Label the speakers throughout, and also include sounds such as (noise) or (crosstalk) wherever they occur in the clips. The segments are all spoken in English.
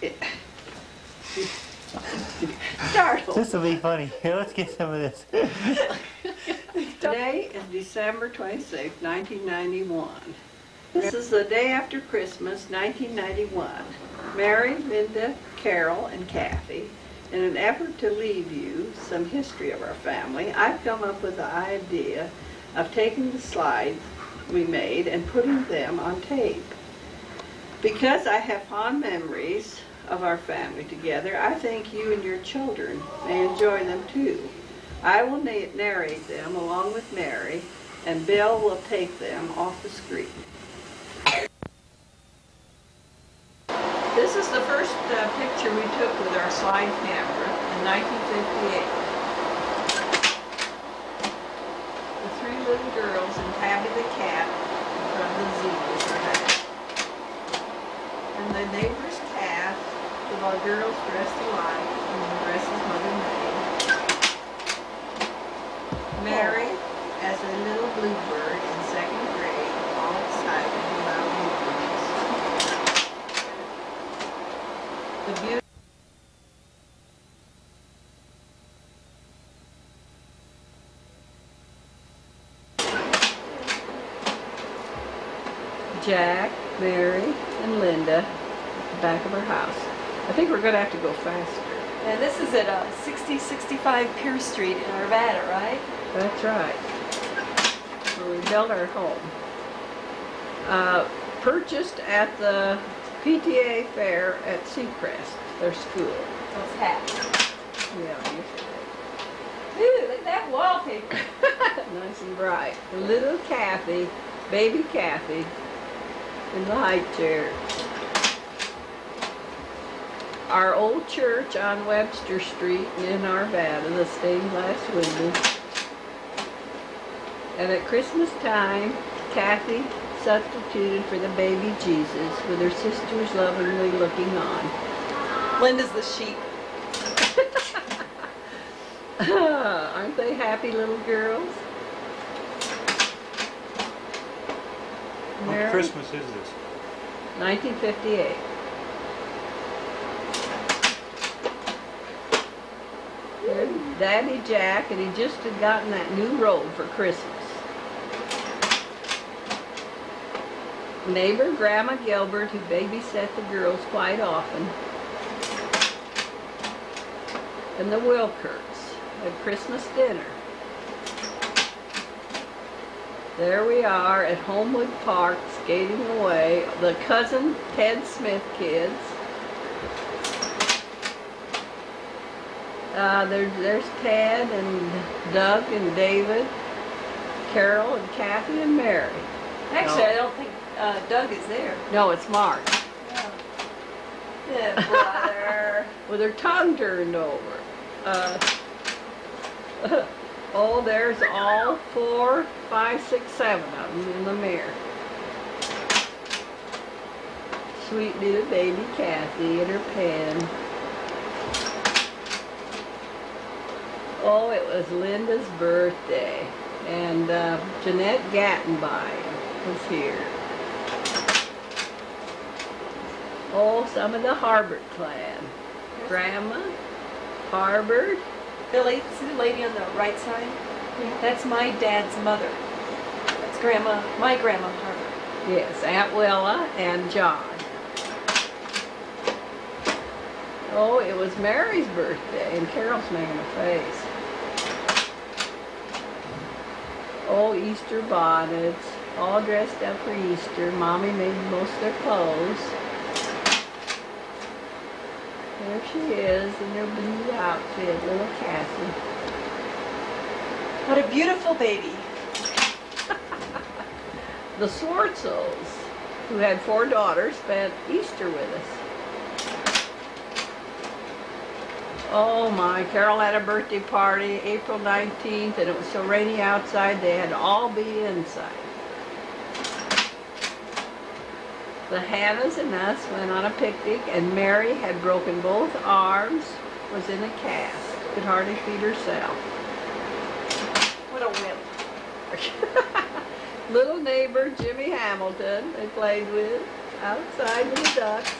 Speaker 1: It- (laughs) Startled.
Speaker 2: This will be funny. Here, Let's get some of this.
Speaker 1: Today is December 26, 1991. This is the day after Christmas, 1991. Mary, Linda, Carol, and Kathy, in an effort to leave you some history of our family, I've come up with the idea of taking the slides we made and putting them on tape. Because I have fond memories of our family together, I think you and your children may enjoy them too. I will na- narrate them along with Mary, and Bill will take them off the screen. This is the first uh, picture we took with our slide camera in 1958. The three little girls and Tabby the cat of the Z was her hat. And the neighbor's with all girls dressed alike in the dresses mother made. Mary as a little bluebird in second grade, all excited about movies. The beauty Jack, Mary, and Linda at the back of her house. I think we're gonna have to go faster.
Speaker 3: And this is at uh, 6065 Pierce Street in Arvada, right?
Speaker 1: That's right. Where we built our home. Uh, purchased at the PTA fair at Seacrest, their school.
Speaker 3: Those hats.
Speaker 1: Yeah,
Speaker 3: Ooh, look at that wallpaper. (laughs)
Speaker 1: nice and bright. Little Kathy, baby Kathy, in the high chair. Our old church on Webster Street in Arvada, the stained glass windows. And at Christmas time, Kathy substituted for the baby Jesus with her sisters lovingly looking on.
Speaker 3: Linda's the sheep. (laughs)
Speaker 1: Aren't they happy little girls?
Speaker 2: What Christmas is this?
Speaker 1: 1958. Here's Daddy Jack, and he just had gotten that new robe for Christmas. Neighbor Grandma Gilbert, who babysat the girls quite often. And the Wilkerts at Christmas dinner. There we are at Homewood Park skating away. The cousin Ted Smith kids. Uh, there's, there's Ted and Doug and David, Carol and Kathy and Mary.
Speaker 3: Actually,
Speaker 1: No.
Speaker 3: I don't think uh, Doug is there.
Speaker 1: No, it's Mark
Speaker 3: Yeah, brother. (laughs)
Speaker 1: with her tongue turned over. Uh, (laughs) oh, there's all four, five, six, seven of them in the mirror. Sweet little baby Kathy and her pen. Oh, it was Linda's birthday, and uh, Jeanette Gattenbein was here. Oh, some of the Harbert clan. Grandma, Harbert,
Speaker 3: Billy, see the lady on the right side? That's my dad's mother. That's Grandma, my Grandma Harbert.
Speaker 1: yes, Aunt Willa, and John. Oh, it was Mary's birthday, and Carol's making a face. Oh, Easter bonnets, all dressed up for Easter. Mommy made most of their clothes. There she is in her blue outfit, little Cassie.
Speaker 3: What a beautiful baby. (laughs)
Speaker 1: The Swartzels, who had four daughters, spent Easter with us. Oh my, Carol had a birthday party April 19th, and it was so rainy outside they had to all be inside. The Hannahs and us went on a picnic, and Mary had broken both arms, was in a cast, could hardly feed herself.
Speaker 3: What a wimp. (laughs)
Speaker 1: Little neighbor Jimmy Hamilton they played with outside with the ducks.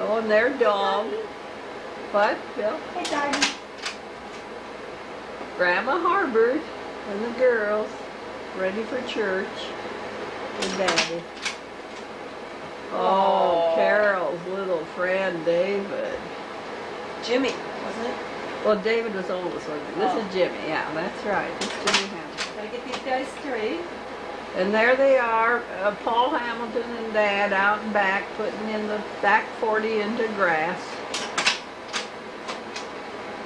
Speaker 1: Oh, and their dog. What, Bill?
Speaker 4: Hey, Doggy.
Speaker 1: Grandma Harbert and the girls ready for church Daddy. Oh,
Speaker 3: Aw.
Speaker 1: Carol's little friend David.
Speaker 3: Jimmy, wasn't it?
Speaker 1: Well, David was oldest one. This
Speaker 3: Oh.
Speaker 1: is Jimmy. Yeah, that's right. This is Jimmy Hamilton.
Speaker 3: Gotta get these guys straight.
Speaker 1: And there they are, uh, Paul Hamilton and Dad out and back putting in the back 40 into grass.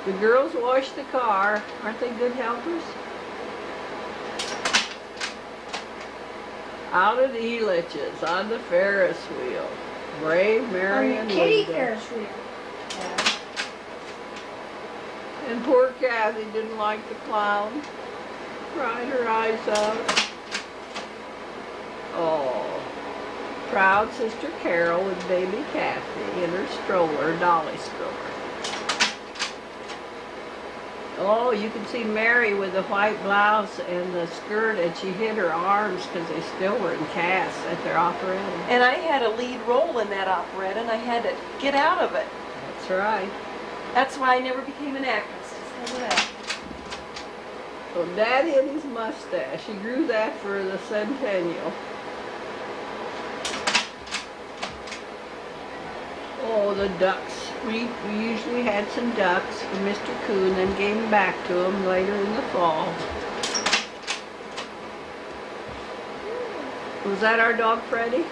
Speaker 1: The girls wash the car. Aren't they good helpers? Out at Elitch's on the Ferris wheel. Brave Mary
Speaker 4: On
Speaker 1: and
Speaker 4: the kitty Ferris wheel.
Speaker 3: Yeah.
Speaker 1: And poor Kathy didn't like the clown. Cried her eyes out. Oh. Proud sister Carol with baby Kathy in her stroller, dolly stroller. Oh, you can see Mary with the white blouse and the skirt, and she hid her arms because they still were in casts at their operetta.
Speaker 3: And I had a lead role in that operetta, and I had to get out of it.
Speaker 1: That's right.
Speaker 3: That's why I never became an actress. Just that.
Speaker 1: So Dad hid his mustache. He grew that for the centennial. Oh, the ducks. We, we usually had some ducks for Mr. Coon, then gave them back to him later in the fall. Was that our dog, Freddie?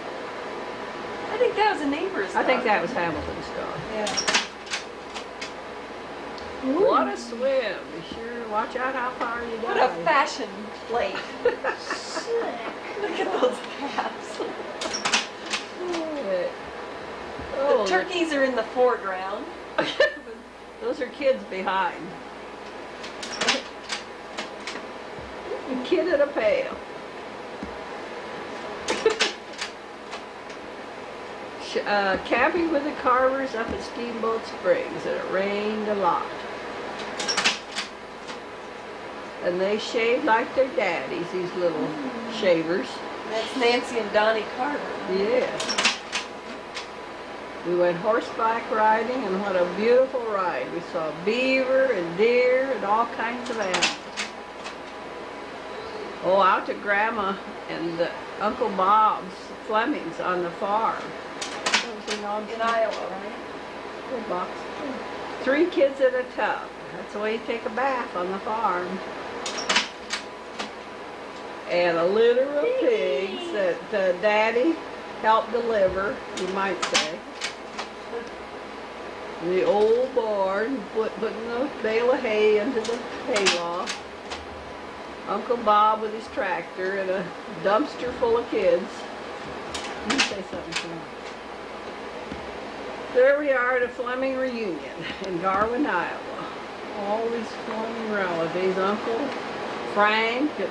Speaker 3: I think that was a neighbor's.
Speaker 1: I think
Speaker 3: dog.
Speaker 1: that was Hamilton's dog.
Speaker 3: Yeah.
Speaker 1: What a swim. Be sure to watch out how far you
Speaker 3: go.
Speaker 1: What
Speaker 3: a fashion plate. (laughs)
Speaker 4: Sick.
Speaker 3: Look at those calves.
Speaker 1: Oh,
Speaker 3: The turkeys are in the foreground. (laughs)
Speaker 1: Those are kids behind. A kid in a pail. (laughs) Uh, camping with the Carvers up at Steamboat Springs, and it rained a lot. And they shaved like their daddies, these little shavers.
Speaker 3: That's Nancy and Donnie Carter.
Speaker 1: Yes. We went horseback riding, and what a beautiful ride. We saw beaver and deer and all kinds of animals. Oh, out to Grandma and uh, Uncle Bob's Fleming's on the farm. In
Speaker 3: In Iowa, right?
Speaker 1: Good box. Three kids in a tub. That's the way you take a bath on the farm. And a litter of pigs that uh, Daddy helped deliver, you might say. The old barn, put, putting the bale of hay into the hayloft. Uncle Bob with his tractor and a dumpster full of kids. You say something, Sam. There we are at a Fleming reunion in Garwin, Iowa. All these Fleming relatives, Uncle Frank and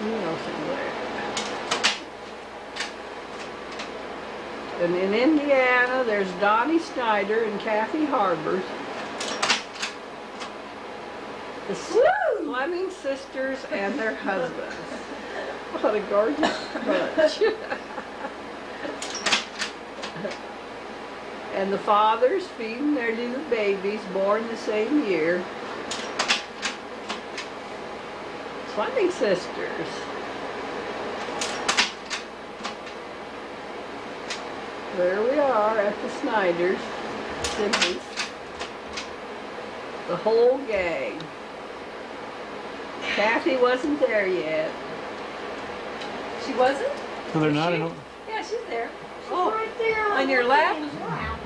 Speaker 1: who else is there? And in Indiana, there's Donnie Snyder and Kathy Harbers. The Fleming sisters and their husbands. (laughs) What a gorgeous bunch. (laughs) and the fathers feeding their new babies born the same year. Fleming sisters. There we are at the Snyders, Sibley's. The whole gang. Kathy wasn't there yet.
Speaker 3: She wasn't?
Speaker 2: So they're not
Speaker 3: she?
Speaker 2: in.
Speaker 3: Yeah, she's there.
Speaker 4: She's
Speaker 3: Oh,
Speaker 4: right there
Speaker 3: on your
Speaker 4: my
Speaker 3: lap?
Speaker 4: dad's.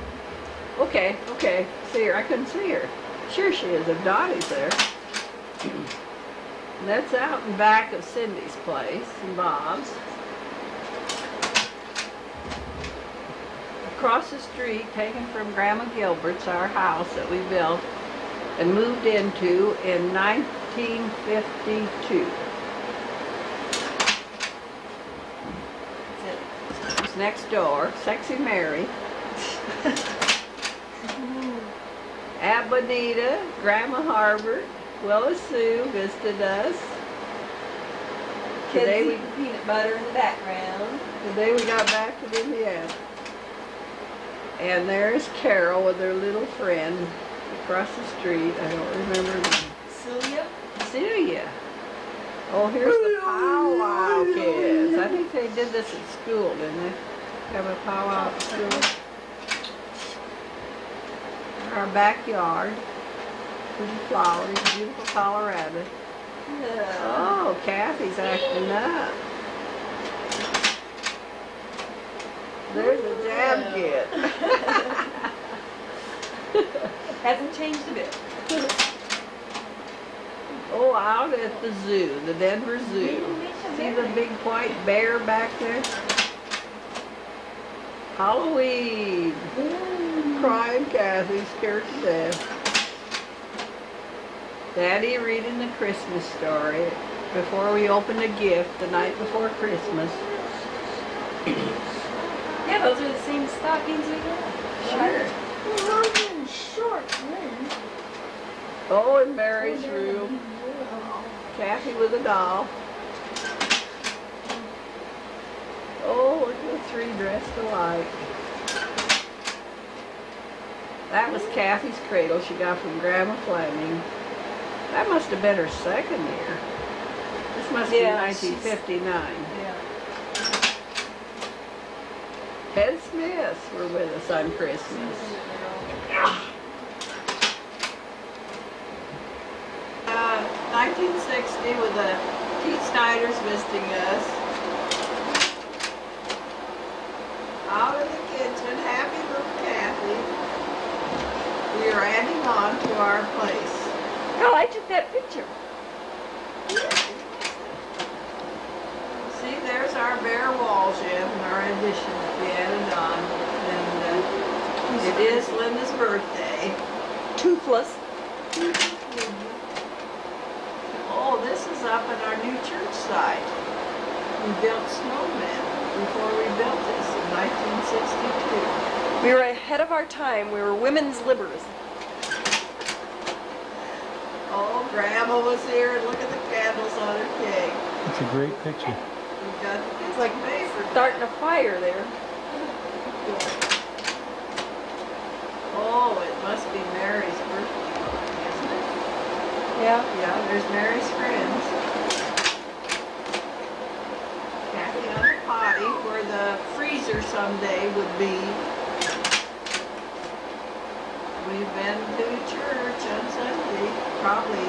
Speaker 1: Okay, okay. See her. I couldn't see her. Sure she is if Dottie's there. And that's out in back of Cindy's place and Bob's. Across the street, taken from Grandma Gilbert's, our house that we built and moved into in 1952.
Speaker 3: That's it.
Speaker 1: It's next door, Sexy Mary. (laughs) Aunt Bonita, Grandma Harbert, Willa Sue visited us.
Speaker 3: Kids
Speaker 1: Today we,
Speaker 3: peanut butter in the background.
Speaker 1: today we got back to Indiana. And there's Carol with her little friend across the street. I don't remember her name.
Speaker 3: Celia?
Speaker 1: Celia. Oh, here's the powwow kids. I think they did this at school, didn't they? Have a powwow at school. Our backyard. Pretty flowers, beautiful Colorado. Oh, Kathy's acting up. There's a jab kid. (laughs)
Speaker 3: Hasn't changed a bit.
Speaker 1: Oh, out at the zoo, the Denver Zoo. See the big white bear back there? Halloween. Crying Kathy, scared to death. Daddy reading the Christmas story before we opened a gift the night before Christmas.
Speaker 3: Those are the same stockings we got.
Speaker 1: Sure. Oh, in Mary's room, Kathy with a doll. Oh, look at the three dressed alike. That was Kathy's cradle she got from Grandma Fleming. That must have been her second year. This must
Speaker 3: Yeah,
Speaker 1: be 1959.
Speaker 3: Yeah.
Speaker 1: Ted Smiths were with us on Christmas. Uh, 1960 with the Pete Snyder's visiting us. Out of the kitchen, happy little Kathy. We are adding on to our place.
Speaker 3: Oh, I took that picture.
Speaker 1: See, there's our bare walls yet and our addition that we added on. And uh, it is Linda's birthday.
Speaker 3: Toothless.
Speaker 1: Oh, this is up at our new church site. We built snowmen before we built this in 1962.
Speaker 3: We were ahead of our time. We were women's libbers.
Speaker 1: Oh, Grandma was here and look at the candles on her cake.
Speaker 2: It's a great picture.
Speaker 1: We've got
Speaker 3: It's like starting a fire there.
Speaker 1: Oh, it must be Mary's birthday, isn't it?
Speaker 3: Yeah.
Speaker 1: Yeah, there's Mary's friends. Kathy on the potty where the freezer someday would be. We've been to church on Sunday, probably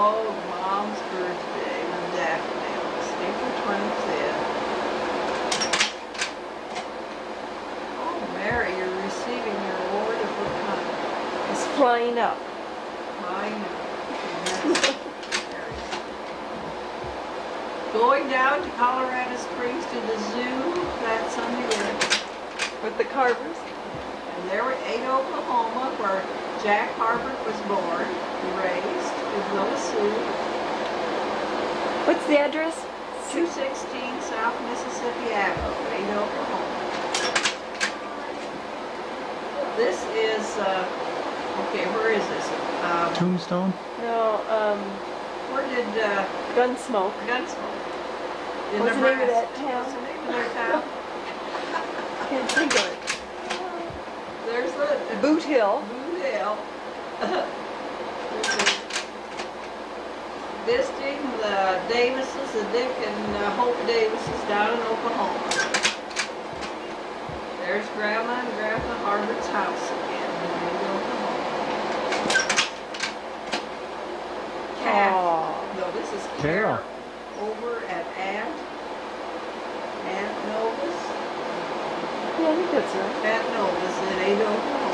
Speaker 1: Easter. Oh, Mom's birthday with daffodils, April 25th. Oh, Mary, you're receiving your award of what kind?
Speaker 3: It's flying up.
Speaker 1: I know. Going down to Colorado Springs to the zoo that Sunday with,
Speaker 3: With the carvers.
Speaker 1: and there were Ada, Oklahoma, where Jack Harbert was born, raised, with Lois Sue,
Speaker 3: What's the address?
Speaker 1: 216 South Mississippi Avenue, Ada, Oklahoma. This is, uh, okay, where is this? Um,
Speaker 2: Tombstone?
Speaker 3: No, um,
Speaker 1: where did, uh,
Speaker 3: Gunsmoke.
Speaker 1: Gunsmoke? In
Speaker 3: What's the name of
Speaker 1: Nebraska.
Speaker 3: that town?
Speaker 1: What's the name of their town? (laughs)
Speaker 3: Can't think of it.
Speaker 1: There's the
Speaker 3: Boot Hill.
Speaker 1: Blue Hill. (laughs) Visiting the Davises, the Dick and uh, Hope Davises down in Oklahoma. There's Grandma and Grandpa Harbert's house again in Oklahoma. Kathy.
Speaker 3: Aw.
Speaker 1: No, this is
Speaker 2: Carol.
Speaker 1: Carol. Over at Aunt, Aunt Novus.
Speaker 3: Yeah, I think that's right.
Speaker 1: Aunt Novus at Ada, Oklahoma.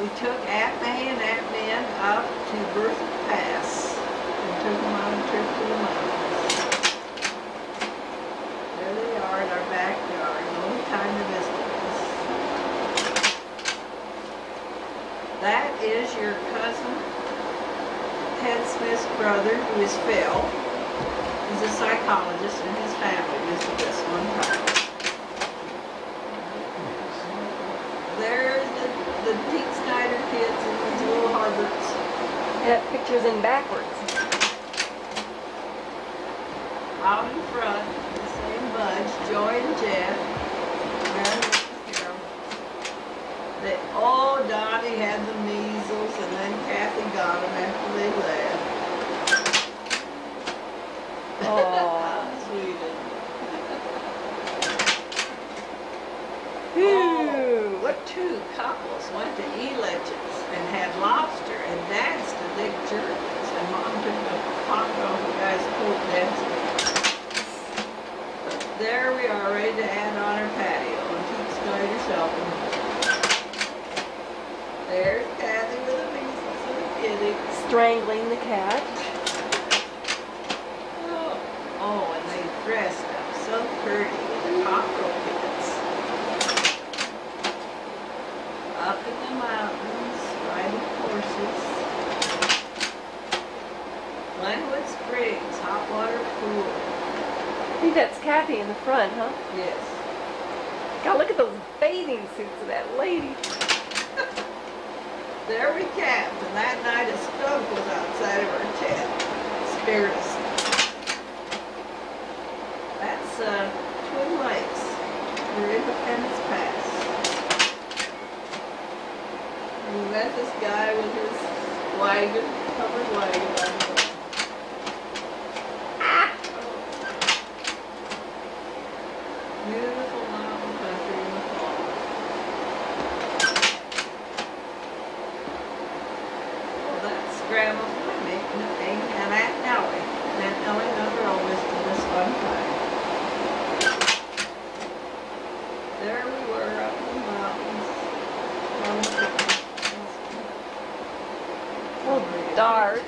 Speaker 1: We took Aunt May and Aunt Min up to Berthoud Pass and took them on a trip to the mountains. There they are in our backyard, the only time to visit us. That is your cousin, Ted Smith's brother, who is Phil. He's a psychologist and his family visited us one time. There's the, the Pete Snyder kids and these little Harberts.
Speaker 3: That picture's in backwards.
Speaker 1: out in front, the same bunch, Joy and Jeff, Mary and Carol. They, oh, Dottie had the measles and then Kathy got them after they left.
Speaker 3: Aw.
Speaker 1: How sweet is
Speaker 3: Phew.
Speaker 1: What two couples went to Elitch's and had lobster and danced to Dick Jurgens and mom took the pocket off the guy's coat dancing. But there we are, ready to add on our patio and keep Snyder's helping. There's Kathy with the measles and the kitty.
Speaker 3: Strangling the cat.
Speaker 1: Oh, oh, and they dressed up so pretty with the cocktail kits. Up in the mountains, riding horses. Glenwood Springs, hot water pool.
Speaker 3: I think that's Kathy in the front, huh?
Speaker 1: Yes.
Speaker 3: God, look at those bathing suits of that lady.
Speaker 1: There we camped, and that night a skunk was outside of our tent. Scared us. That's uh, Twin Lakes. We're Independence Pass. We met this guy with his wagon, covered wagon. Ah! Beautiful mountain country in the fall. Well, that's Grandma Fleming and and Aunt Nellie. And Aunt Nellie and other oldest in this one time. There we were up in the mountains. on the picnic.
Speaker 3: Oh, dark.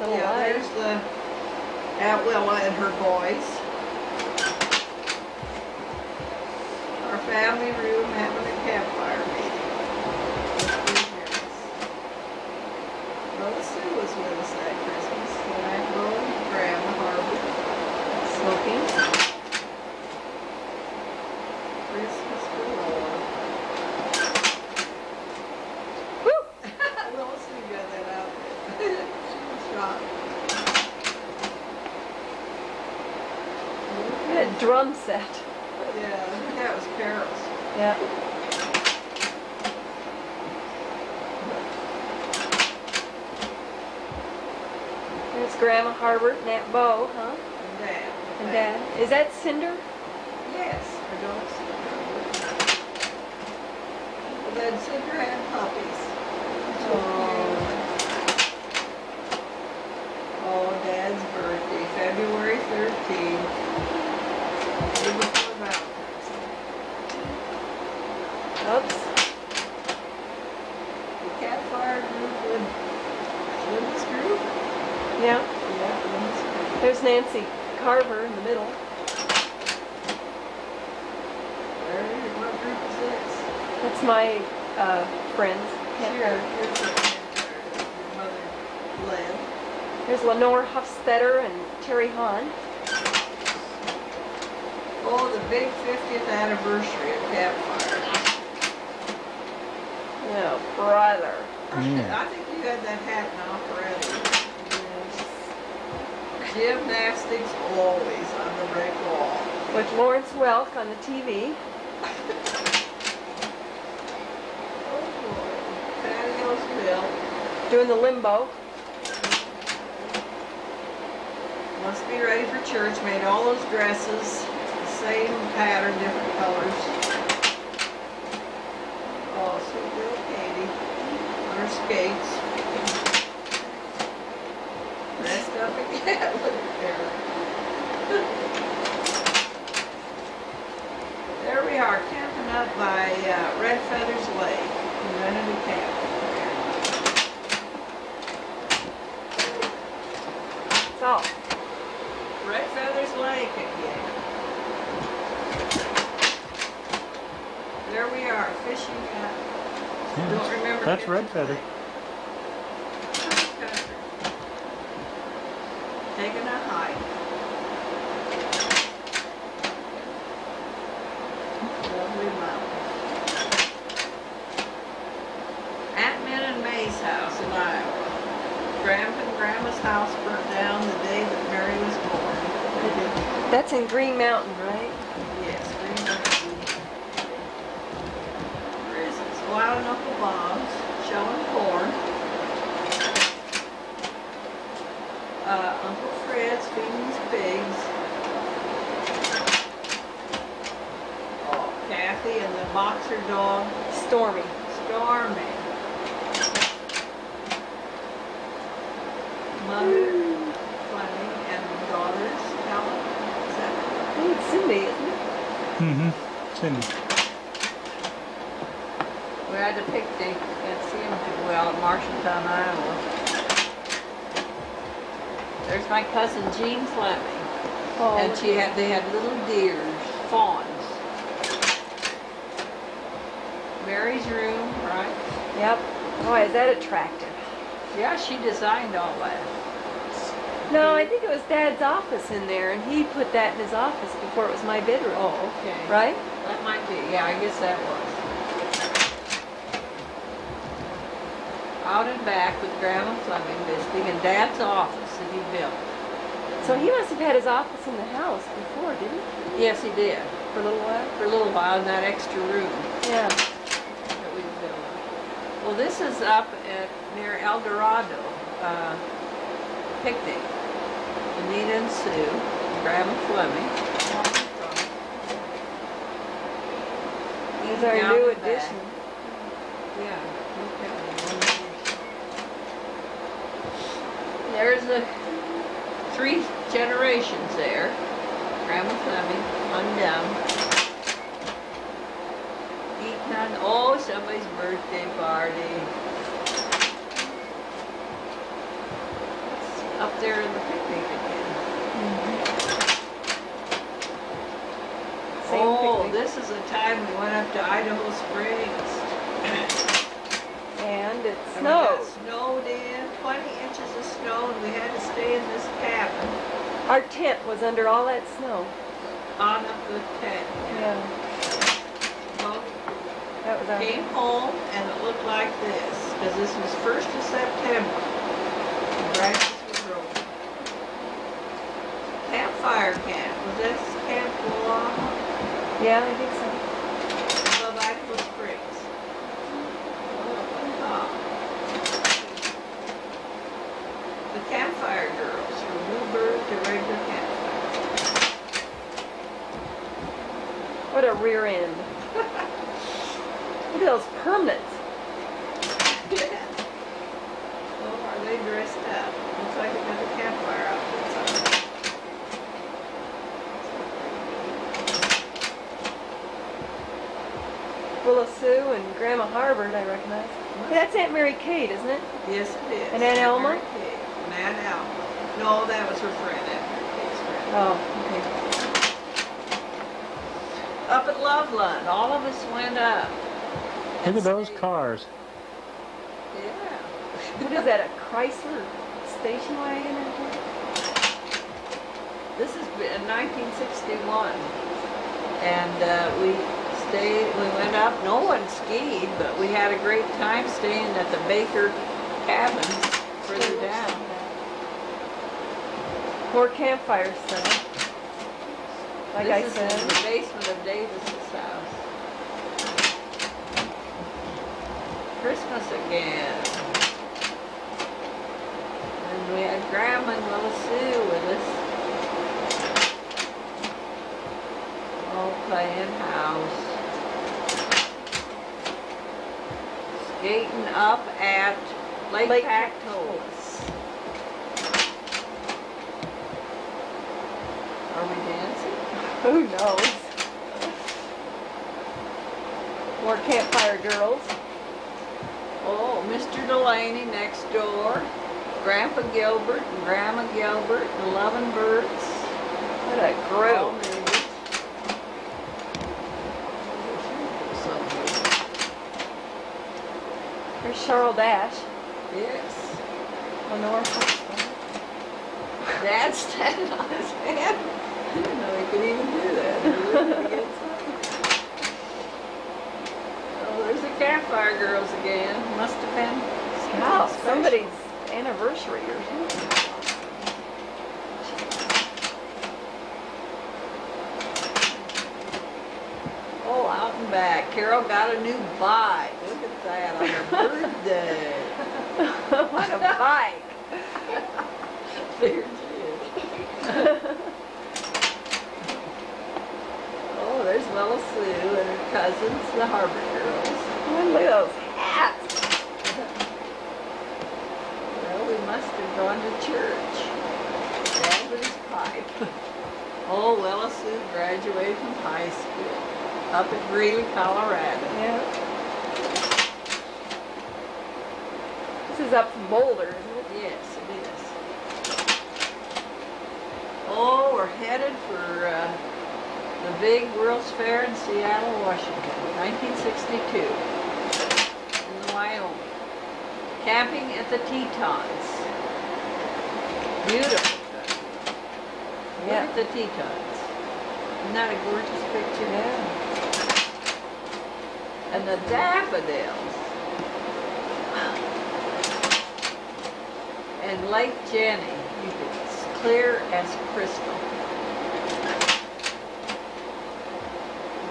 Speaker 3: Little
Speaker 1: Yeah,
Speaker 3: light.
Speaker 1: there's the Aunt Willa and her boys. Our family room having a campfire meeting. with three parents. Mother Sue was with us that Christmas, and Aunt Bo and Grandma Harvey.
Speaker 3: Smoking.
Speaker 1: Christmas galore.
Speaker 3: Woo!
Speaker 1: Willa Sue got that outfit. She was shocked.
Speaker 3: And a drum set.
Speaker 1: Yeah, I think that was Carol's.
Speaker 3: Yeah. There's Grandma Harbert and Aunt Bo, huh?
Speaker 1: And Dad.
Speaker 3: And Dad. Is that Cinder?
Speaker 1: Yes, I don't see her. Well, then Cinder had puppies. Oh, Dad's birthday, February thirteenth. Day before Valentine's Day.
Speaker 3: Oops.
Speaker 1: The campfire group with Linda's group?
Speaker 3: Yeah.
Speaker 1: Yeah, Linda's
Speaker 3: Nancy Carver in the middle.
Speaker 1: Where, what group is this?
Speaker 3: That's my uh, friends.
Speaker 1: Here, here's the campfire that your mother led.
Speaker 3: There's Lenore Huffstetter and Terry Hahn.
Speaker 1: Oh, the big fiftieth anniversary of campfire.
Speaker 3: Oh, brother.
Speaker 2: Yeah.
Speaker 1: I think you had that hat off already. Gymnastics always on the rec wall.
Speaker 3: With Lawrence Welk on the TV. (laughs)
Speaker 1: Oh boy. Patios built.
Speaker 3: Doing the limbo.
Speaker 1: Must be ready for church. Made all those dresses, the same pattern, different colors. Oh, sweet little Katie on her skates. Dressed up again. (laughs) Look at her. There we are, up by uh, Red Feathers Lake. Rented a camp.
Speaker 3: So,
Speaker 1: Red Feathers Lake again. There we are, fishing at,
Speaker 2: Yeah,
Speaker 1: don't remember.
Speaker 2: That's red feather.
Speaker 1: lake. Country. Taking a hike. Lovely mountain. Aunt Min and May's house in Iowa. Grandpa and Grandma's house burnt down the day that Mary was born. They did
Speaker 3: That's in Green Mountain, right?
Speaker 1: Yes, Green Mountain. There is, it's Wild and Uncle Bob's, showing corn. Uh, Uncle Fred's feeding his pigs. Oh, Kathy and the boxer dog,
Speaker 3: Stormy.
Speaker 1: Stormy. Mother, Fleming, and daughters, Helen, is that
Speaker 3: I think it's Cindy, isn't it?
Speaker 2: Mm-hmm. Cindy.
Speaker 1: We had a picnic at CM, well, at Marshalltown, Iowa. There's my cousin Jean Fleming,
Speaker 3: Oh,
Speaker 1: and she had, they had little deer, fawns. Mary's room, right?
Speaker 3: Yep. Boy, is that attractive.
Speaker 1: Yeah, she designed all that.
Speaker 3: No, I think it was Dad's office in there, and he put that in his office before it was my bedroom.
Speaker 1: Oh, okay.
Speaker 3: Right?
Speaker 1: That might be, yeah, I guess that was. Out and back with Grandma Fleming visiting, and Dad's office that he built.
Speaker 3: So he must have had his office in the house before, didn't he?
Speaker 1: Yes, he did,
Speaker 3: For a little while?
Speaker 1: for a little while in that extra room.
Speaker 3: Yeah.
Speaker 1: that we built. Well, this is up at, near El Dorado, uh, picnic. Anita and Sue, Grandma Fleming.
Speaker 3: He's our new
Speaker 1: back.
Speaker 3: addition.
Speaker 1: Yeah. okay. There's the three generations there. Grandma Fleming, on down. Eating on, oh, somebody's birthday party. It's Up there in the picnic again.
Speaker 3: Same
Speaker 1: Oh,
Speaker 3: picnic.
Speaker 1: this is the time we went up to Idaho Springs. (coughs)
Speaker 3: And it
Speaker 1: And we got
Speaker 3: snowed.
Speaker 1: Snowed in, twenty inches of snow, and we had to stay in this cabin
Speaker 3: Our tent was under all that snow.
Speaker 1: on up the tent.
Speaker 3: Yeah.
Speaker 1: Well,
Speaker 3: That was.
Speaker 1: Came home and it looked like this, because this was first of September. The branches were broken. Campfire camp, was this Camp Walla?
Speaker 3: Yeah, I think so.
Speaker 1: above Idaho Springs. Uh, The Campfire Girls, from Bluebird to regular campfire.
Speaker 3: What a rear end. Look at those permanents.
Speaker 1: Oh, are they dressed up? Looks like they got the campfire outfits on.
Speaker 3: Willa Sue and Grandma Harbert, I recognize. Hey, that's Aunt Mary Kate, isn't it?
Speaker 1: Yes, it is.
Speaker 3: And Aunt Elma?
Speaker 1: Mary Kay. And Aunt Elma. No, that was her friend, Aunt Mary Kay's friend.
Speaker 3: Oh, okay.
Speaker 1: Up at Loveland, all of us went up.
Speaker 2: Look at those cars.
Speaker 1: Yeah.
Speaker 3: What is that, a Chrysler station wagon?
Speaker 1: This is in 1961, and uh, we stayed. We went up. No one skied, but we had a great time staying at the Baker cabins further down.
Speaker 3: More campfire stuff. Like
Speaker 1: this
Speaker 3: I
Speaker 1: is
Speaker 3: said.
Speaker 1: in the basement of Davis's house. Christmas again. And we had Grandma and Little Sue with us. All playing house. Skating up at Lake,
Speaker 3: Lake
Speaker 1: Pactolus. Are we dancing? (laughs)
Speaker 3: Who knows? More campfire girls.
Speaker 1: Mr. Delaney next door, Grandpa Gilbert and Grandma Gilbert, and the Lovenberts.
Speaker 3: What a group. There's Charles Dash.
Speaker 1: Yes,
Speaker 3: Lenore.
Speaker 1: Dad standing on his head. I didn't know he could even do that. Campfire Girls again. Must have been
Speaker 3: wow, somebody's anniversary or something.
Speaker 1: Oh, out and back. Carol got a new bike. Look at that on her (laughs) birthday. (laughs)
Speaker 3: what a bike. (laughs)
Speaker 1: Figured oh, there's Mama Sue and her cousins, the Harbor girls.
Speaker 3: Oh, look at those hats.
Speaker 1: Well, we must have gone to church. Dad with his pipe. (laughs) Oh, Willa Sue graduated from high school up at Greeley, Colorado.
Speaker 3: Yeah. This is up from Boulder, isn't it?
Speaker 1: Yes, it is. Oh, we're headed for uh, the big World's Fair in Seattle, Washington, 1962, in the Wyoming. Camping at the Tetons. Beautiful. Look
Speaker 3: Yeah.
Speaker 1: at the Tetons. Isn't that a gorgeous picture? And the daffodils. And Lake Jenny, you can, it's clear as crystal.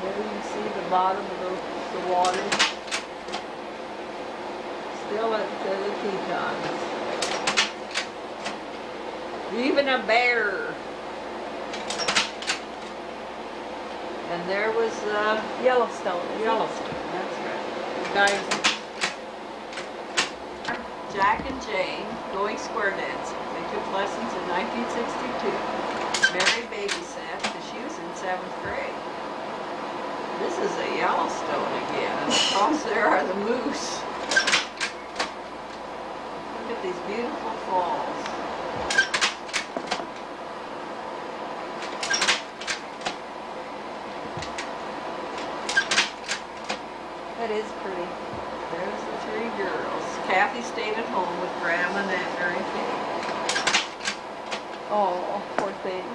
Speaker 1: There you see the bottom of the, the water. At the, the Tetons. Even a bear. And there was, uh,
Speaker 3: Yellowstone.
Speaker 1: Yellowstone, that's right. Guys, Jack and Jane, going square dancing. They took lessons in 1962. Mary babysat because she was in seventh grade. This is a Yellowstone again. Across there are the moose. These beautiful falls.
Speaker 3: That is pretty.
Speaker 1: There's the three girls. Kathy stayed at home with Grandma and Aunt Mary Kay.
Speaker 3: Oh, poor thing.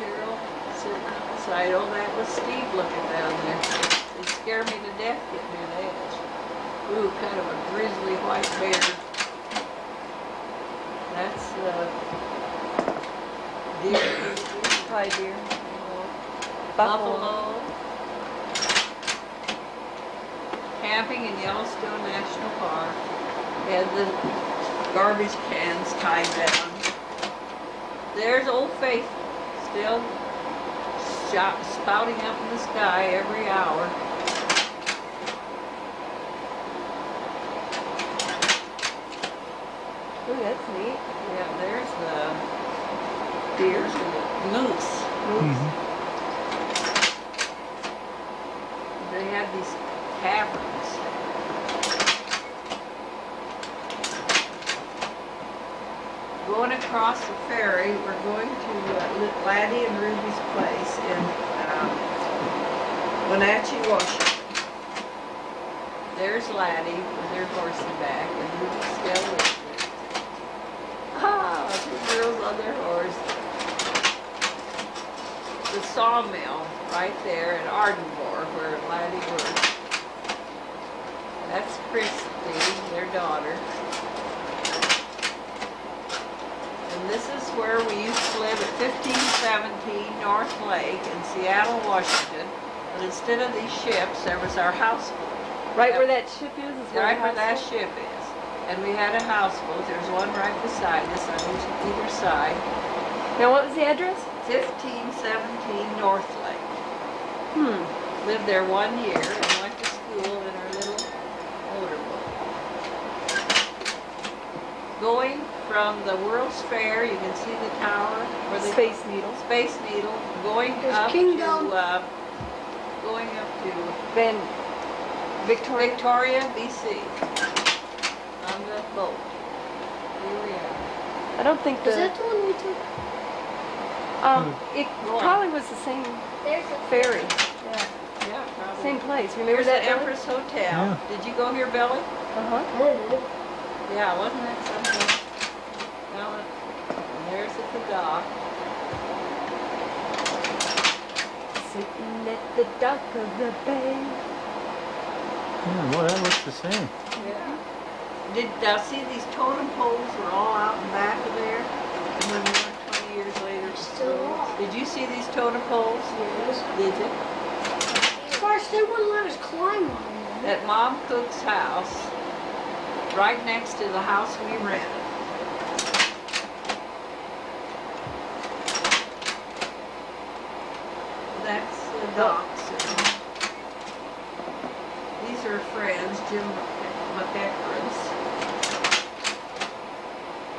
Speaker 1: Carol sitting outside. Oh, that was Steve looking down there. They scare me to death getting near edge. Ooh, kind of a grizzly white bear. Uh, deer.
Speaker 3: Probably deer.
Speaker 1: Buffalo. Camping in Yellowstone National Park. Had the garbage cans tied down. There's Old Faithful, still shot, spouting up in the sky every hour.
Speaker 3: Ooh, that's neat.
Speaker 1: Yeah, there's the
Speaker 3: Deer.
Speaker 1: there's the moose.
Speaker 2: Mhm.
Speaker 1: They have these caverns. Going across the ferry, we're going to uh, Laddie and Ruby's place in um, Wenatchee, Washington. There's Laddie with her horsey back, and Ruby's still with her. Ah, two girls on their horse. The sawmill right there in Ardmore where Laddie works. That's Christy, their daughter. And this is where we used to live at 1517 North Lake in Seattle, Washington. But instead of these ships, there was our houseboat.
Speaker 3: Right where that ship is, is where
Speaker 1: Right where that ship is. And we had a houseboat. There's one right beside us on either side.
Speaker 3: Now, what was the address?
Speaker 1: 1517 North Lake.
Speaker 3: Hmm.
Speaker 1: Lived there one year and went to school in our little motorboat. Going from the World's Fair, you can see the tower where the
Speaker 3: Space Needle.
Speaker 1: Space Needle, going
Speaker 4: There's
Speaker 1: up
Speaker 4: Kingdom.
Speaker 1: to, uh, going up to
Speaker 3: Then Victoria.
Speaker 1: Victoria, BC, on the boat. Here we are.
Speaker 3: I don't think
Speaker 4: Is
Speaker 3: the.
Speaker 4: that the one we took?
Speaker 3: Um, it
Speaker 1: Go on.
Speaker 3: probably was the same
Speaker 4: There's a
Speaker 3: ferry. Yeah.
Speaker 1: Yeah, probably.
Speaker 3: Same place. Remember
Speaker 1: Here's
Speaker 3: that? Billy?
Speaker 1: Empress Hotel.
Speaker 2: Yeah.
Speaker 1: Did you go here, Billy?
Speaker 3: Uh-huh.
Speaker 1: Yeah, wasn't that something? Now, and there's at the dock.
Speaker 3: Sitting at the dock of the bay.
Speaker 2: Yeah, well, that looks the same.
Speaker 1: Yeah. Did, uh, see these totem poles were all out in back of there? And when we went twenty years later.
Speaker 4: Still are.
Speaker 1: Did you see these totem poles?
Speaker 4: Yes.
Speaker 1: Did you?
Speaker 4: Of course, they wouldn't let us climb on them.
Speaker 1: at Mom Cook's house, right next to the house we rented. These are friends, Jim McEachran's.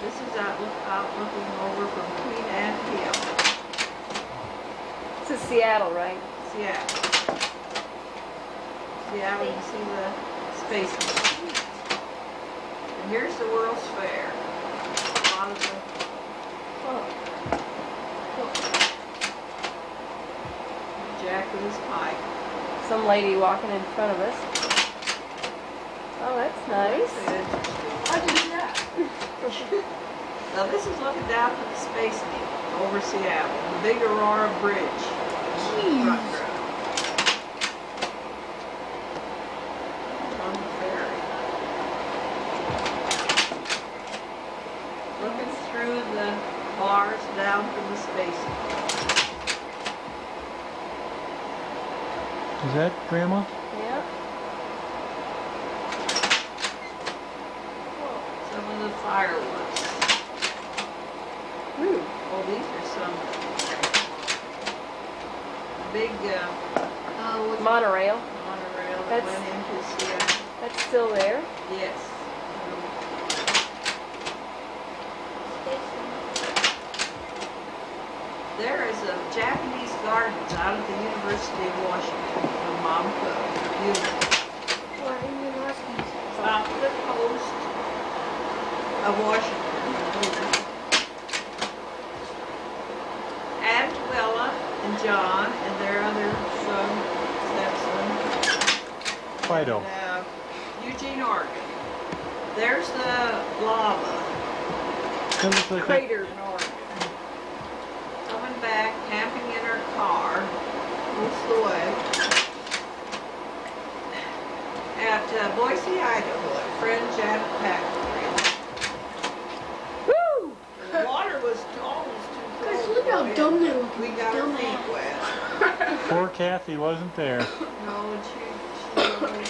Speaker 1: This is out, out looking over from Queen Anne Hill,
Speaker 3: This is Seattle, right?
Speaker 1: Seattle. Seattle, you see the space. And here's the World's Fair. A lot of the Jack
Speaker 3: Some lady walking in front of us. Oh, that's nice.
Speaker 4: How'd you do that? (laughs)
Speaker 1: Now this is looking down to the Space Needle over Seattle, the big Aurora Bridge.
Speaker 4: Jeez.
Speaker 1: Front row. On the ferry. Looking through the bars down to the Space
Speaker 2: Is that Grandma?
Speaker 3: Yeah.
Speaker 1: Some of the fireworks.
Speaker 3: Ooh.
Speaker 1: Oh, these are some big uh,
Speaker 4: Oh, with
Speaker 3: Monorail.
Speaker 1: monorail that
Speaker 3: That's-
Speaker 1: went into Seattle.
Speaker 3: That's still there.
Speaker 1: Yes. There is a Japanese gardens out at the University of Washington on Momco. Beautiful.
Speaker 4: what in university?
Speaker 1: Off the coast of Washington. Aunt Willa and John and their other son, stepson.
Speaker 2: Fido.
Speaker 1: And, uh, Eugene, Oregon. There's the lava.
Speaker 2: That looks that.
Speaker 3: Crater.
Speaker 1: in Oregon. Coming back, camping in our car, most of the way. At uh, Boise, Idaho, at Friend Jack Factory.
Speaker 3: Woo!
Speaker 1: The water was t- almost too cold.
Speaker 4: Guys, look
Speaker 1: to
Speaker 4: how dumb they look.
Speaker 1: We got our
Speaker 4: Dumb
Speaker 1: feet
Speaker 4: ass.
Speaker 1: wet. (laughs)
Speaker 2: Poor Kathy wasn't there.
Speaker 1: No, and she, she really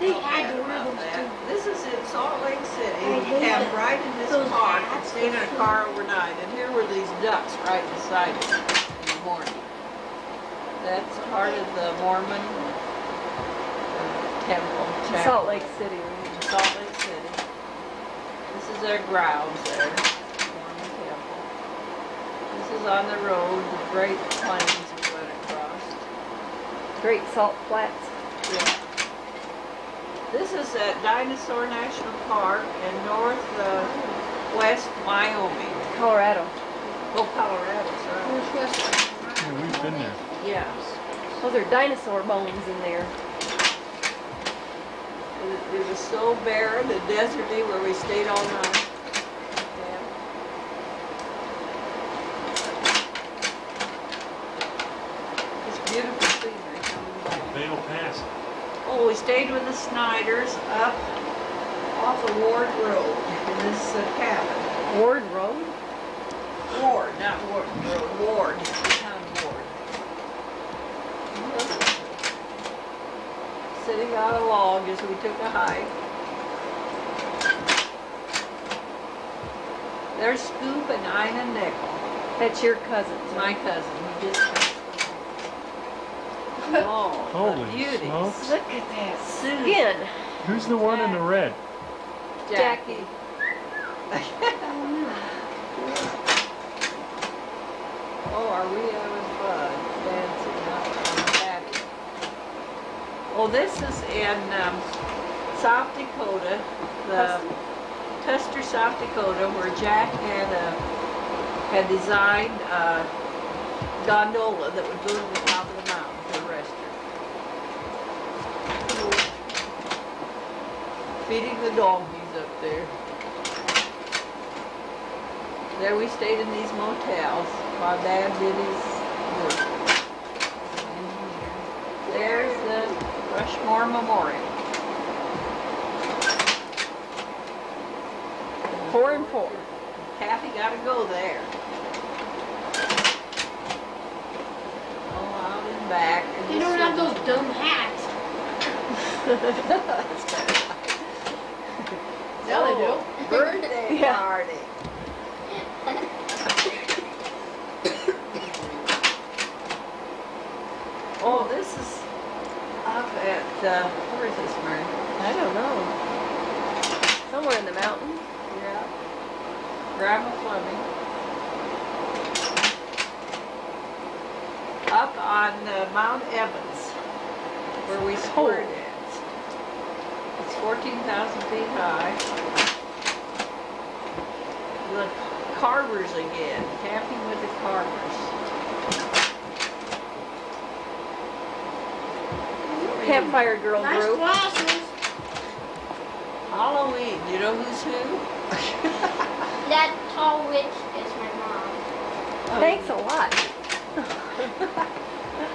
Speaker 4: They had to wear those
Speaker 1: that. This is in Salt Lake City.
Speaker 4: I
Speaker 1: We
Speaker 4: hate
Speaker 1: camped
Speaker 4: it.
Speaker 1: right in this
Speaker 4: Those
Speaker 1: park and
Speaker 4: hats,
Speaker 1: stayed in a car overnight. And here were these ducks right beside us in the morning. That's part of the Mormon temple. chapel.
Speaker 3: Salt Lake City. right?
Speaker 1: Salt Lake City. This is their grounds there, Mormon temple. This is on the road, the Great Plains we went across.
Speaker 3: Great Salt Flats.
Speaker 1: Yeah. This is at Dinosaur National Park in north uh, west Wyoming.
Speaker 3: Colorado.
Speaker 1: Oh, Colorado, sorry.
Speaker 4: Northwest.
Speaker 2: Yeah, we've been there.
Speaker 1: Yeah.
Speaker 3: Oh, Those are dinosaur bones in there.
Speaker 1: It, it was so barren and deserty where we stayed all night. Yeah. It's beautiful scenery coming back.
Speaker 2: Vail Pass.
Speaker 1: Oh, we stayed with the Snyders up off of Ward Road in this uh, cabin.
Speaker 3: Ward Road.
Speaker 1: Ward, not Ward Road, Ward, the town of Ward. Sitting on a log as we took a hike. There's Scoop and Ina Nickel,
Speaker 3: That's your cousins.
Speaker 1: my cousin, he just passed away. (laughs) Oh,
Speaker 2: Holy
Speaker 1: the beauties.
Speaker 2: smokes.
Speaker 3: Look at that
Speaker 1: Susan.
Speaker 3: skin.
Speaker 2: Who's the one in the red?
Speaker 3: Jackie. (laughs)
Speaker 1: Oh, are we out of uh, bud dancing up on the patio? Oh, this is in um, South Dakota, the Custer, South Dakota, where Jack had a, had designed a gondola that would go to the top of the mountain for a restaurant. Feeding the donkeys up there. There we stayed in these motels while Dad did his work. There's the Rushmore Memorial.
Speaker 3: Four and four.
Speaker 1: Kathy gotta go there. Oh, out in back. and
Speaker 4: You
Speaker 1: this
Speaker 4: don't have those dumb hats. (laughs)
Speaker 1: Yeah,
Speaker 3: they do.
Speaker 1: Oh, birthday (laughs)
Speaker 3: Yeah.
Speaker 1: party. (laughs) Oh, this is up at, uh, where is this, Mary?
Speaker 3: I don't know. Somewhere in the mountains.
Speaker 1: Yeah. Grandma Fleming. Up on uh, Mount Evans, where we square danced. It's fourteen thousand feet high. The Carvers again, camping with the Carvers.
Speaker 3: Campfire girl
Speaker 4: Nice
Speaker 3: group.
Speaker 4: glasses.
Speaker 1: Halloween, you know who's who? (laughs)
Speaker 4: That tall witch is my mom.
Speaker 3: Thanks a lot. (laughs)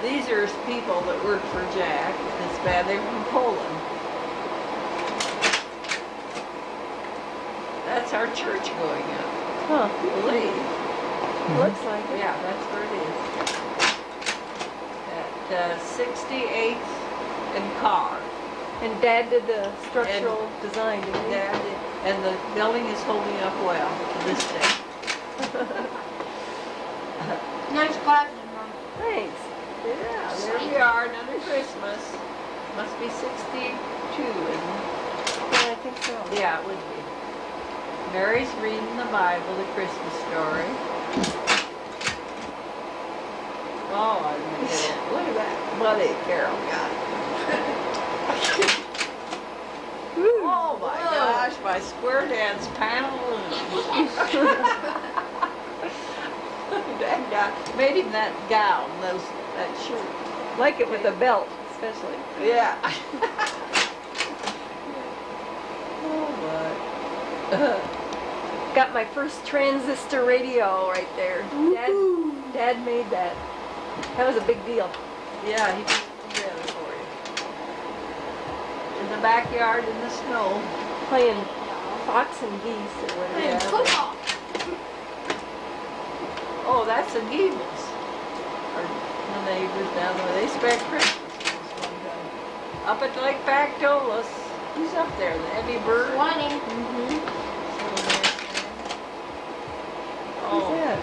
Speaker 1: These are people that work for Jack, this bad they're from Poland. That's our church going up,
Speaker 3: Huh.
Speaker 1: I believe.
Speaker 3: Looks like it.
Speaker 1: Yeah, that's where it is. At uh, 68th and Carr.
Speaker 3: And Dad did the structural design, didn't he?
Speaker 1: That is- And the building is holding up well to this day. (laughs)
Speaker 4: Nice glasses, mom.
Speaker 3: Thanks.
Speaker 1: Yeah, there we are, another Christmas. Must be 62, isn't it?
Speaker 3: Yeah, I think so.
Speaker 1: Yeah, it would be. Mary's reading the Bible, the Christmas story. Oh, I (laughs) mean, look at that buddy Carol got. (laughs) oh my gosh, my square dance pantaloons. Dad got, (laughs) made him that gown, those, that shirt.
Speaker 3: Like it with a belt, especially.
Speaker 1: Yeah. oh (laughs) my.
Speaker 3: Got my first transistor radio right there. Dad, Dad made that. That was a big deal.
Speaker 1: Yeah, he put it together for you. In the backyard in the snow.
Speaker 3: Playing fox and geese or whatever.
Speaker 4: And
Speaker 1: Yeah.
Speaker 4: football.
Speaker 1: Oh, that's the Geebles. Our the neighbors down there. They spent Christmas with us one time. Up at Lake Pactolus. Who's up there? The Heavy Bird?
Speaker 4: Twenty.
Speaker 3: Mm-hmm.
Speaker 1: Oh.
Speaker 3: That?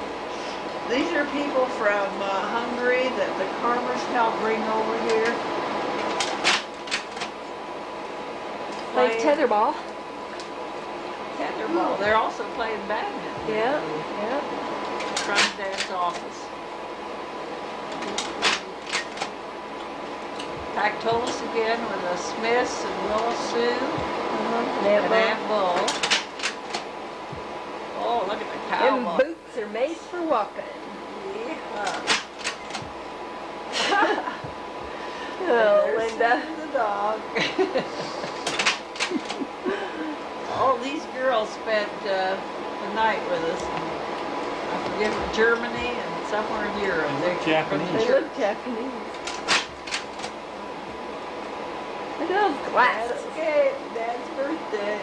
Speaker 1: These are people from uh, Hungary that the Carmers helped bring over here.
Speaker 3: Playing tetherball.
Speaker 1: tetherball. They're also playing badminton.
Speaker 3: Yeah, yeah.
Speaker 1: Front dance office. Pactolus again with the Smiths and Willa Sue
Speaker 3: Uh-huh.
Speaker 1: and Aunt Bull. Oh, look at the
Speaker 3: cow.
Speaker 1: Them
Speaker 3: boots are made for walking.
Speaker 1: Yeah. (laughs) (laughs)
Speaker 3: Oh, Linda.
Speaker 1: the dog. (laughs) oh, these girls spent uh, the night with us. I forget Germany and somewhere in Europe.
Speaker 2: They look Japanese.
Speaker 3: They
Speaker 1: church.
Speaker 3: look Japanese. Look at those glasses.
Speaker 1: That's okay. Dad's birthday.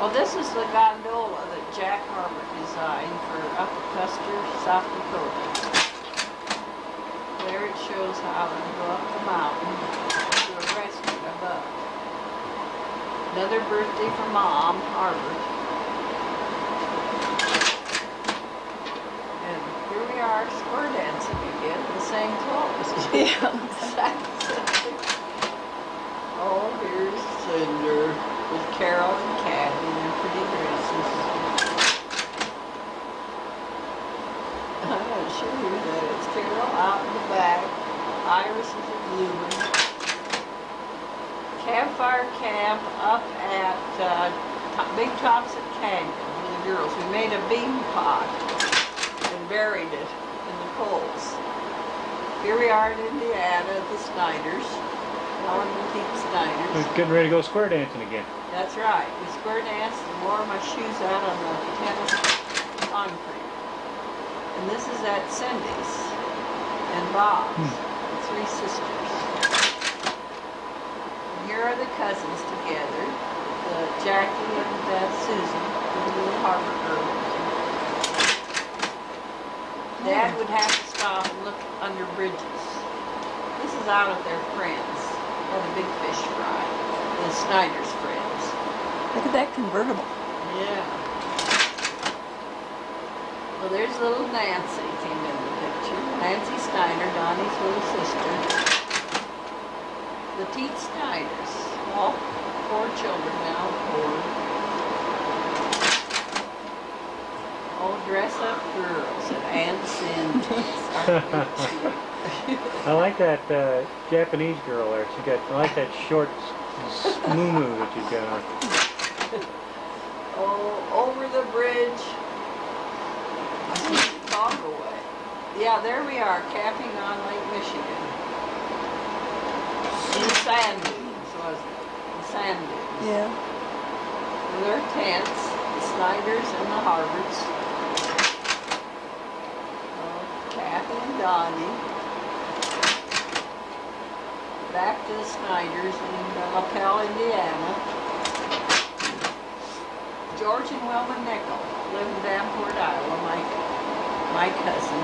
Speaker 1: Well, this is the gondola that Jack Harbert designed for Upper Custer, South Dakota. There it shows how to go up the mountain to a restaurant above. Another birthday for Mom, Harbert. And here we are, square dancing again, the same clothes. (laughs) Yeah, (laughs) Oh, here's Cinder with Carol and Kathy in their pretty dresses. I'm not sure who that is. Carol out in the back. Iris is a bloomer. Campfire camp up at uh, Big Thompson Canyon with the girls. We made a bean pot and buried it in the coals. Here we are in Indiana at the Snyders, Helen Boutique
Speaker 2: We're
Speaker 1: Snyders.
Speaker 2: getting ready to go square dancing again.
Speaker 1: That's right. We square danced and wore my shoes out on the tennis concrete. And this is at Cindy's and Bob's, the three sisters. And here are the cousins together, the Jackie and uh, Susan, the little Harbert girls. Dad would have to stop and look under bridges. This is out of their friends, at the big fish fry, the Snyder's friends.
Speaker 3: Look at that convertible.
Speaker 1: Yeah. Well, there's little Nancy came in the picture. Nancy Steiner, Donnie's little sister. The Teet Snyders, all four children now, four. All dress-up girls at Aunt Cindy's. (laughs) (laughs)
Speaker 2: I like that uh, Japanese girl there. She got. I like that short moo that you got on.
Speaker 1: Oh, over the bridge. Talk away. Yeah, there we are, camping on Lake Michigan. In sand dunes, wasn't it? In sand dunes.
Speaker 3: Yeah.
Speaker 1: With their tents, the Snyders and the Harberts. Oh, Kathy and Donnie. Back to the Snyders in uh, Lapel, Indiana. George and Wilma Nickel live in Davenport, Iowa, my, my cousin.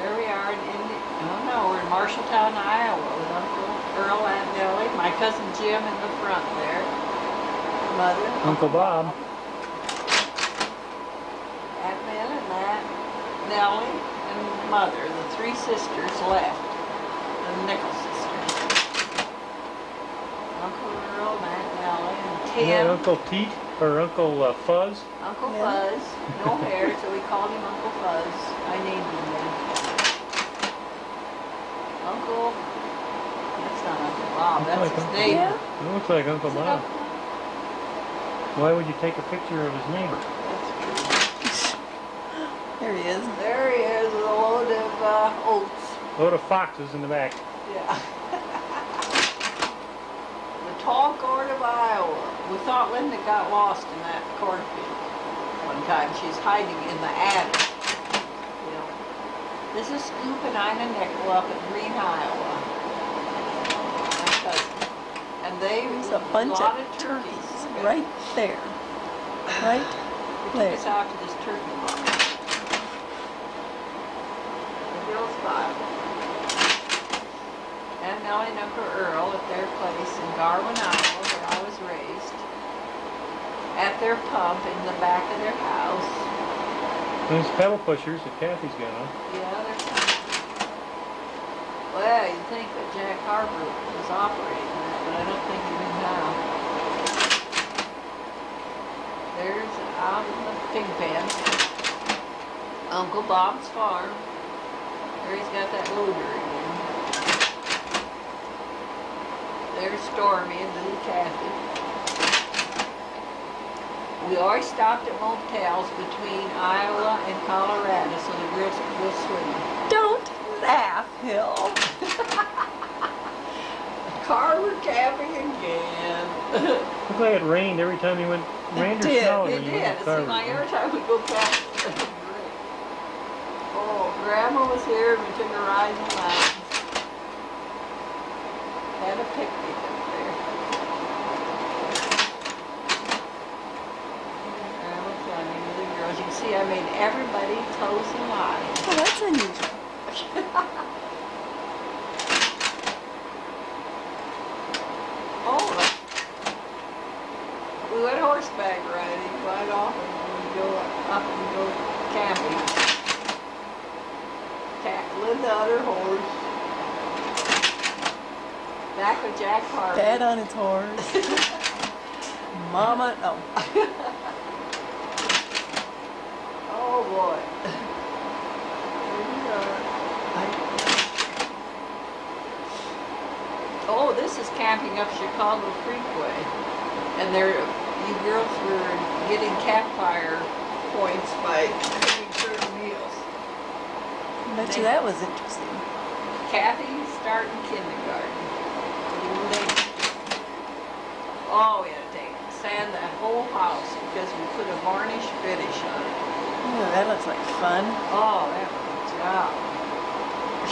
Speaker 1: There we are in Indi, oh no, we're in Marshalltown, Iowa with Uncle Earl, Aunt Nellie, my cousin Jim in the front there. Mother.
Speaker 2: Uncle Bob.
Speaker 1: Aunt and Aunt Nellie and mother, the three sisters left, the Nickel sisters. Uncle Earl and Aunt Nellie and Tim.
Speaker 2: Uncle Teat or Uncle uh, Fuzz?
Speaker 1: Uncle
Speaker 3: Yeah.
Speaker 1: Fuzz, no (laughs) hair, so we called him Uncle Fuzz. I named him that. Uncle, that's not Uncle Bob, that's
Speaker 2: Like
Speaker 1: his
Speaker 2: Uncle-
Speaker 1: neighbor.
Speaker 3: Yeah.
Speaker 2: It looks like Uncle
Speaker 1: Is
Speaker 2: Bob.
Speaker 1: Uncle?
Speaker 2: Why would you take a picture of his neighbor? (laughs)
Speaker 3: There he is.
Speaker 1: There he is with a load of uh, oats.
Speaker 2: Load of foxes in the back.
Speaker 1: Yeah. (laughs) the tall corn of Iowa. We thought Linda got lost in that cornfield one time. She's hiding in the attic. You know. This is Scoop and Ina Nickel up at Green, Iowa. And they
Speaker 3: There's a bunch
Speaker 1: lot
Speaker 3: of
Speaker 1: turkeys.
Speaker 3: turkeys right there. Right
Speaker 1: We took us out to this turkey farm. The girls got And Nellie and Uncle Earl at their place in Garwin, Iowa, where I was raised. At their pump in the back of their house.
Speaker 2: Those pedal pushers that Kathy's got on.
Speaker 1: Yeah, they're Well, you'd think that Jack Harbert was operating that, but I don't think he is now. There's out in the pig pen. Uncle Bob's farm. There he's got that loader again. There's Stormy and little Kathy. We always stopped at motels between Iowa and Colorado so the girls could go swimming.
Speaker 3: Don't laugh, Hill. (laughs)
Speaker 1: Carver camping again. (laughs)
Speaker 2: Looked like it rained every time you went. Rained or
Speaker 3: did,
Speaker 2: snowed
Speaker 1: It
Speaker 2: when you
Speaker 1: did.
Speaker 2: went
Speaker 1: It
Speaker 2: to
Speaker 1: seemed like every time we go camping. it was great. Oh, Grandma was here and we took a ride in the mountains. Had a picnic up there. Grandma funny with the girls. You can see I mean, everybody toes alive.
Speaker 3: Well, oh, that's unusual. (laughs)
Speaker 1: Oh, we went horseback riding quite often when we go up and go camping. Cat Linda on her horse. Back with Jack Harbert.
Speaker 3: Dad on his horse. (laughs) Mama, oh. (laughs)
Speaker 1: Oh boy. Here we are. Oh, this is camping up Chicago Creekway. And there, you girls were getting campfire points by cooking certain meals.
Speaker 3: Bet you that was interesting.
Speaker 1: Kathy starting kindergarten. Oh, we had to sand that whole house because we put a varnish finish on it.
Speaker 3: Oh, that looks like fun.
Speaker 1: Oh, that was a job.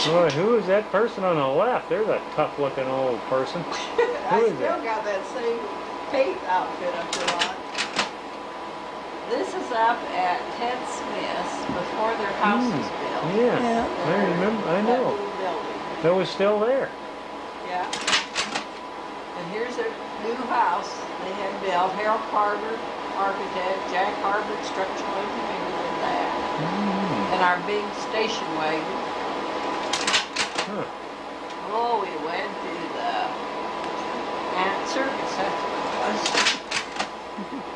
Speaker 2: Boy, who is that person on the left? There's a tough-looking old person.
Speaker 1: I (laughs)
Speaker 2: Who is
Speaker 1: still
Speaker 2: that?
Speaker 1: got that same paint outfit up there on. This is up at Ted Smith's before their house was
Speaker 2: Hmm,
Speaker 1: built.
Speaker 2: Yeah,
Speaker 3: Yeah.
Speaker 2: I remember, I know.
Speaker 1: little building.
Speaker 2: That was still there.
Speaker 1: Yeah. And here's their new house they had built. Harold Carver, architect, Jack Harbert, structural engineer did that.
Speaker 2: Mm,
Speaker 1: And our big station wagon.
Speaker 2: huh.
Speaker 1: Oh, we went to the Ant Circus, that's what it was. (laughs)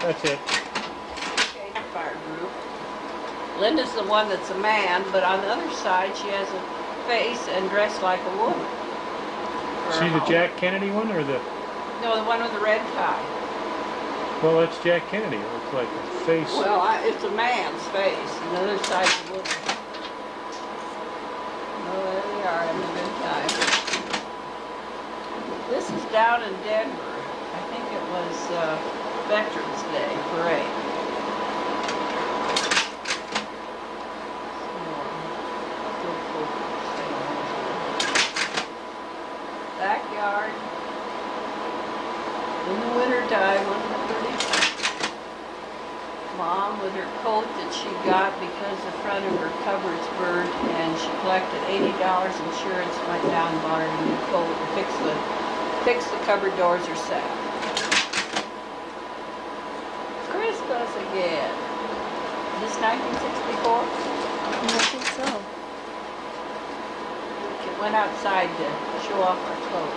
Speaker 2: That's it.
Speaker 1: Campfire group. Linda's the one that's a man, but on the other side, she has a face and dressed like a woman.
Speaker 2: See the. Jack Kennedy one or the,
Speaker 1: No, the one with the red tie.
Speaker 2: well, that's Jack Kennedy. It looks like a face.
Speaker 1: Well, I, it's a man's face, and the other side's a woman. Oh, there they are a good time. This is down in Denver. I think it was uh, Veterans Day parade. Backyard. In the time, wasn't? Mom with her coat that she got because the front of her cupboard's burned, and she collected eighty dollars insurance, went down and bought her a new coat and fixed the, fixed the cupboard doors herself. Christmas again. Is this nineteen sixty-four?
Speaker 3: I think so.
Speaker 1: Went outside to show off our clothes.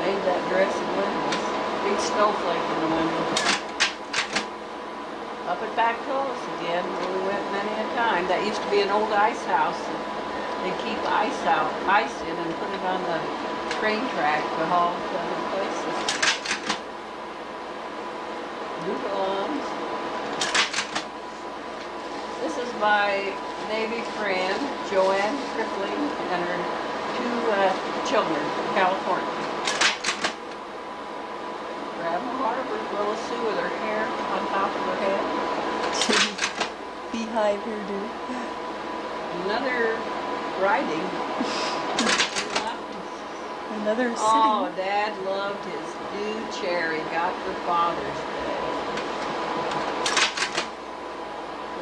Speaker 1: Made that dress in Linda's. Big snowflake in the window. Up at Pactolus again, where we went many a time. That used to be an old ice house. They keep ice out, ice in and put it on the train track to haul to other places. Newfoundlands. This is my Navy friend, Joanne Crippling, and her two uh, children from California. Grandma Sue with her hair on top of her head. (laughs)
Speaker 3: Beehive hairdo.
Speaker 1: Another riding.
Speaker 3: Another city.
Speaker 1: Oh, Dad loved his new chair he got for Father's Day.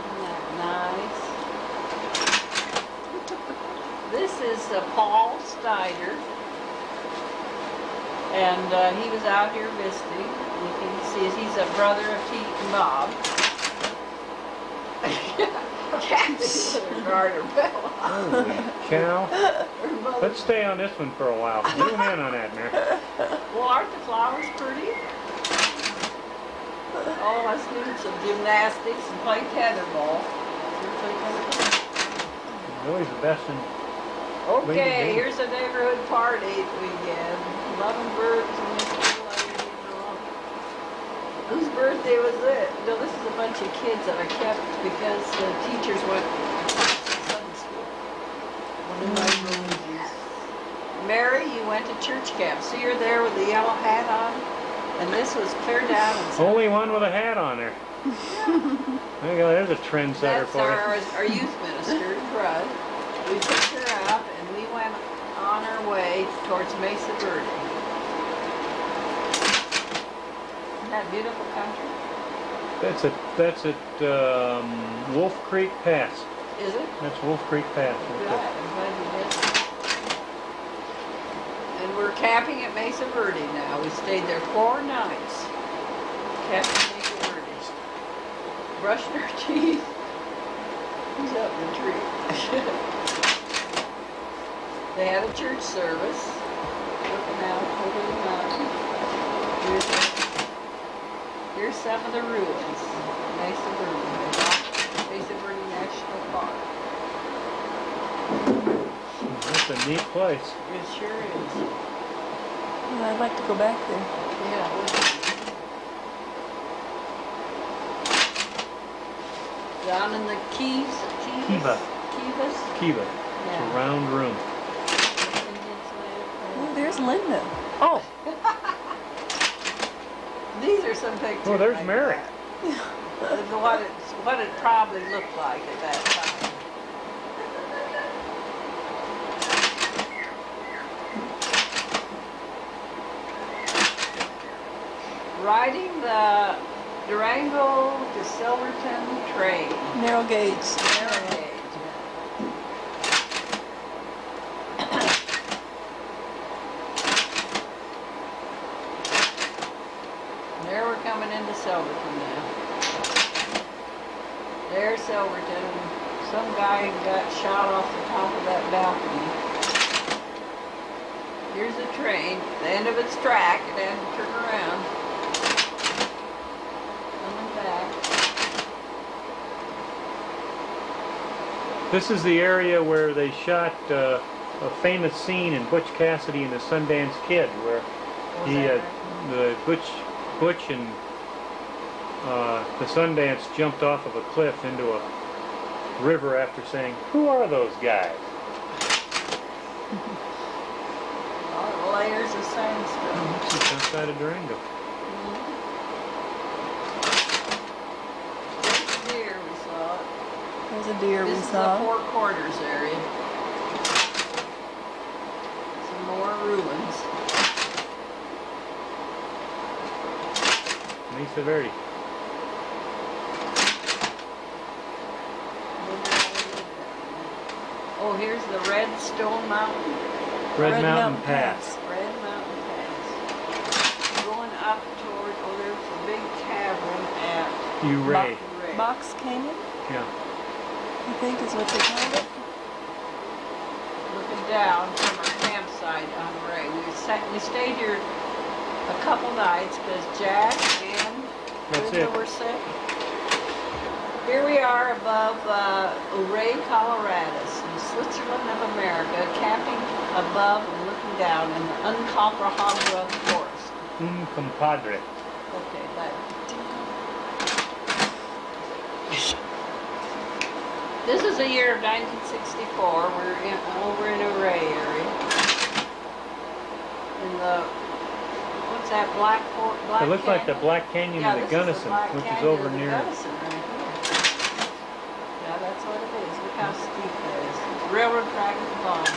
Speaker 1: Isn't that nice? (laughs) This is uh, Paul Steiner. And uh, he was out here visiting. You can see he's a brother of Pete and Bob. Kathy with her garter belt.
Speaker 2: Holy cow. Let's stay on this one for a while. (laughs) Zoom in on that, Mary.
Speaker 1: Well, aren't the flowers pretty? Oh, let's do some gymnastics and play tetherball.
Speaker 2: Always the best in, Lady
Speaker 1: Okay, here's a neighborhood party weekend. Loving birds and this little lady and all. Whose birthday was it? No, this is a bunch of kids that I kept because the teachers went to Sunday school. One of my. Mary, you went to church camp. See her there with the yellow hat on? And this was clear down
Speaker 2: only one with a hat on there. There you go, there's a trendsetter
Speaker 1: That's
Speaker 2: for you.
Speaker 1: our, our youth minister, Rudd. We her up and we went on our way towards Mesa Verde. Isn't that beautiful country?
Speaker 2: That's at, that's at, um, Wolf Creek Pass.
Speaker 1: Is it?
Speaker 2: That's Wolf Creek Pass.
Speaker 1: Good,
Speaker 2: right
Speaker 1: I'm glad you did. And we're camping at Mesa Verde now. We stayed there four nights. Camping at Mesa Verde. Brushing our (laughs) teeth. Who's up in the tree? (laughs) They had a church service. Looking out over the mountain. Here's, here's some of the ruins. Mesa Verde. Mesa Verde National Park.
Speaker 2: That's a neat place.
Speaker 1: It sure is.
Speaker 3: Yeah, I'd like to go back there.
Speaker 1: Yeah. Down in the Keys, Keys?
Speaker 2: Kiva.
Speaker 1: Kivas?
Speaker 2: Kiva. It's a round room.
Speaker 3: Oh, there's Linda. Oh, (laughs)
Speaker 1: These are some pictures.
Speaker 2: Oh, there's
Speaker 1: like
Speaker 2: Mary.
Speaker 1: that. The one that's what it probably looked like at that time. Riding the Durango to Silverton train.
Speaker 3: Narrow gauge.
Speaker 1: Narrow gauge. There we're coming into Silverton now. There's Silverton. Some guy got shot off the top of that balcony. Here's the train, the end of its track, it had to turn around. Coming back.
Speaker 2: This is the area where they shot uh, a famous scene in Butch Cassidy and the Sundance Kid, where he, uh, the Butch, Butch and uh, the Sundance jumped off of a cliff into a river after saying, "Who are those guys?"
Speaker 1: All the layers of sandstone.
Speaker 2: It's just outside of Durango.
Speaker 1: There's a deer we saw.
Speaker 3: There's a deer we
Speaker 1: This is the. Four Quarters area. Some more ruins.
Speaker 2: Mesa Verde.
Speaker 1: Oh, here's the Red Stone Mountain.
Speaker 2: Red,
Speaker 3: Red
Speaker 2: Mountain,
Speaker 3: Mountain
Speaker 2: Pass.
Speaker 1: Red Mountain Pass. Going up toward, oh, there's a big cavern at
Speaker 2: Ouray.
Speaker 1: Ray.
Speaker 3: Box Canyon,
Speaker 2: Yeah.
Speaker 3: I think is what they call it.
Speaker 1: looking down from our campsite on Ray. We sat, we stayed here a couple nights because Jack and
Speaker 2: That's
Speaker 1: Linda
Speaker 2: it.
Speaker 1: were sick. Here we are above uh, Ouray, Colorado, in Switzerland of America, camping above and looking down in the Uncompahgre forest.
Speaker 2: Un compadre.
Speaker 1: Okay, that. This is the year of 1964. We're in, over in a Ray area. In the, what's that, Black Fort, Black
Speaker 2: It looks like the Black Canyon
Speaker 1: Yeah,
Speaker 2: of the Gunnison,
Speaker 1: Black
Speaker 2: which is over near.
Speaker 1: Gunnison right here. Yeah, that's what it is. Look how steep that is. It's railroad track the bottom.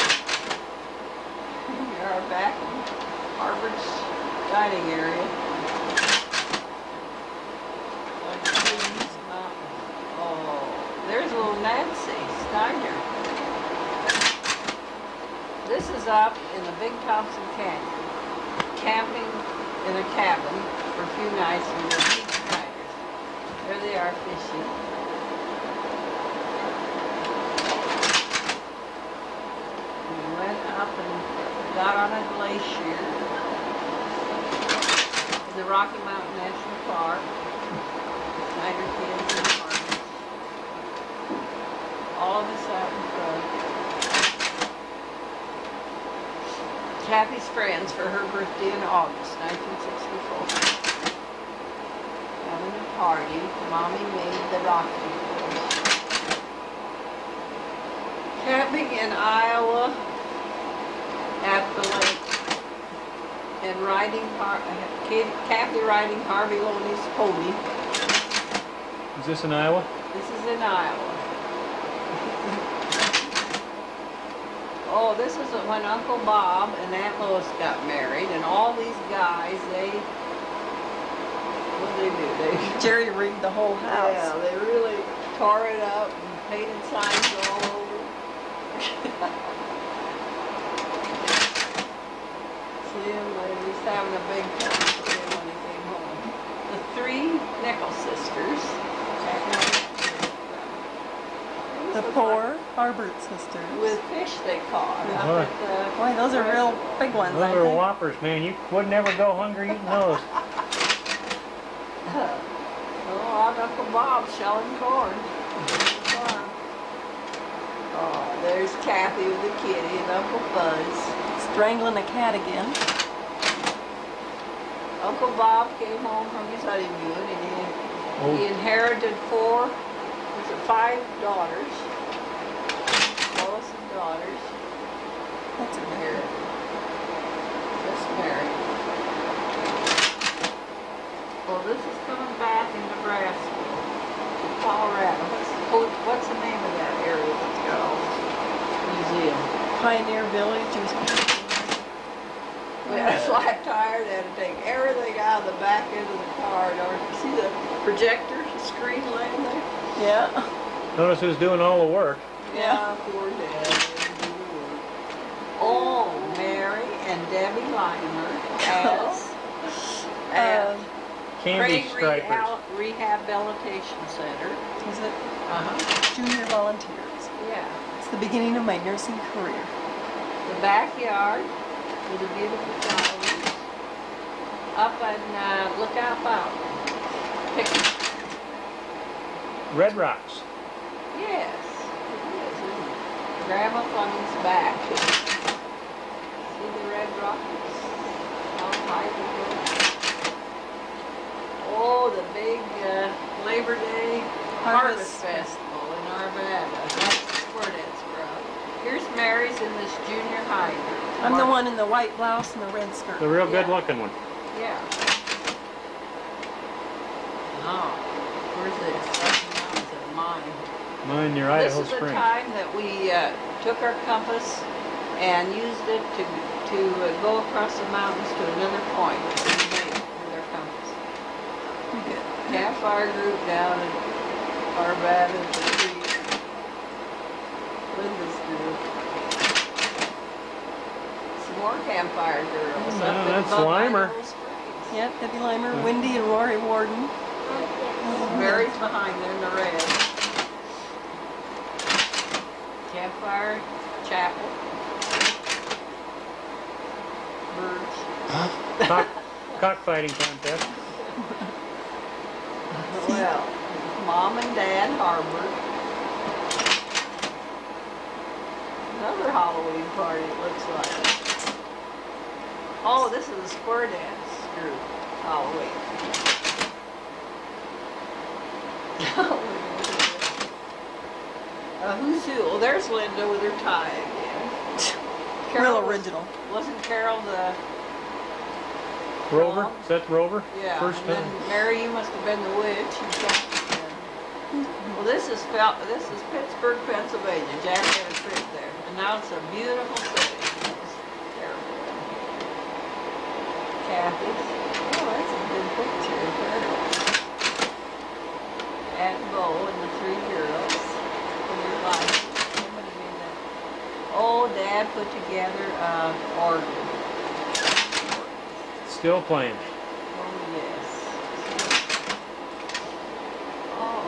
Speaker 1: We are back in Harbert's dining area. Oh, there's little Nancy Steiner. This is up in the Big Thompson Canyon, camping in a cabin for a few nights with the beach tigers. There they are fishing. We went up and got on a glacier in the Rocky Mountain National Park. Tiger kids and farmers. All of us out in front. Kathy's friends for her birthday in August 1964. Having a party. Mommy made the horse. Camping in Iowa the lake. And riding, Har- uh, Kate- Kathy riding Harvey Loney's pony.
Speaker 2: Is this in Iowa?
Speaker 1: This is in Iowa. Oh, this is when Uncle Bob and Aunt Lois got married, and all these guys, they, what did they do? They,
Speaker 3: Jerry rigged the whole house.
Speaker 1: yeah,
Speaker 3: house.
Speaker 1: they really tore it up and painted signs all over. Jim, he was having a big time when he came home. The three Nickel sisters.
Speaker 3: The four Harbert sisters.
Speaker 1: With fish they caught up
Speaker 2: Boy.
Speaker 1: the.
Speaker 3: Boy, those are real big ones,
Speaker 2: Those
Speaker 3: aren't
Speaker 2: are
Speaker 3: they?
Speaker 2: whoppers, man. You would never go hungry eating those. (laughs)
Speaker 1: Oh, I'm Uncle Bob shelling corn. Oh, there's Kathy with the kitty and Uncle Buzz.
Speaker 3: Strangling a cat again.
Speaker 1: Uncle Bob came home from his honeymoon and he, he
Speaker 2: Oh,
Speaker 1: inherited four, was it five daughters? Lois and daughters.
Speaker 3: That's a
Speaker 1: Inherited. Just married. Well, this is coming back in Nebraska. Colorado. What's, what's the name of that area that's got all this museum?
Speaker 3: Pioneer Village or something.
Speaker 1: We had a flat tire, they had to take everything out of the back end of the car in order to see the projector screen laying there.
Speaker 3: Yeah.
Speaker 2: Notice who's doing all the work.
Speaker 1: Yeah, poor Dad. Oh, Mary and Debbie Leimer as, as
Speaker 3: Um,
Speaker 2: Candy
Speaker 1: Craig
Speaker 2: stripers.
Speaker 1: Rehab- Rehabilitation Center.
Speaker 3: is it
Speaker 1: Uh-huh.
Speaker 3: junior volunteers?
Speaker 1: Yeah.
Speaker 3: It's the beginning of my nursing career.
Speaker 1: The backyard with the beautiful flowers. Up and, uh, Lookout Mountain.
Speaker 2: Red Rocks.
Speaker 1: Yes, it is, isn't? Grandma Fleming's back. See the red Rocks? How high they? Oh, the big uh, Labor Day Harvest
Speaker 3: Harvest.
Speaker 1: Festival in Arvada. That's where Squirtets from. Here's Mary's in this junior high group.
Speaker 3: I'm the one in the white blouse and the red skirt.
Speaker 2: The real
Speaker 1: Yeah.
Speaker 2: good looking one.
Speaker 1: Yeah. Oh, where's this? That's mountains of mine.
Speaker 2: Mine near Idaho
Speaker 1: This is the time that we uh, took our compass and used it to, to uh, go across the mountains to another point in the bay with our compass. (laughs)
Speaker 3: Good.
Speaker 1: Campfire group down in Arvada, the tree. Linda's group. Some more campfire girls
Speaker 2: Oh,
Speaker 1: up
Speaker 2: that's
Speaker 1: above
Speaker 2: Weimer.
Speaker 1: Idaho Springs.
Speaker 3: Yep, Debbie Limer, Wendy and Rory Warden.
Speaker 1: Mary's behind there in the red. Campfire chapel. Birds.
Speaker 2: Cock, cockfighting contest.
Speaker 1: Well, mom and dad Harbert. Another Halloween party, it looks like. Oh, this is a square dance group, (laughs) Halloween. Uh, who's who? Oh, there's Linda with her tie again.
Speaker 3: Real original.
Speaker 1: Wasn't Carol the,
Speaker 2: Rover?
Speaker 1: Well,
Speaker 2: Is that Rover?
Speaker 1: yeah,
Speaker 2: First
Speaker 1: and then
Speaker 2: time.
Speaker 1: Mary, you must have been the witch. Well, this is, this is Pittsburgh, Pennsylvania. Jack had a trip there. And now it's a beautiful city. It's terrible. Kathy's. Oh, that's a good picture of her. Aunt Bo and the three girls. Their life. Somebody made that. Oh, Dad put together, uh, organ.
Speaker 2: Still playing.
Speaker 1: Oh, yes. (laughs) Oh,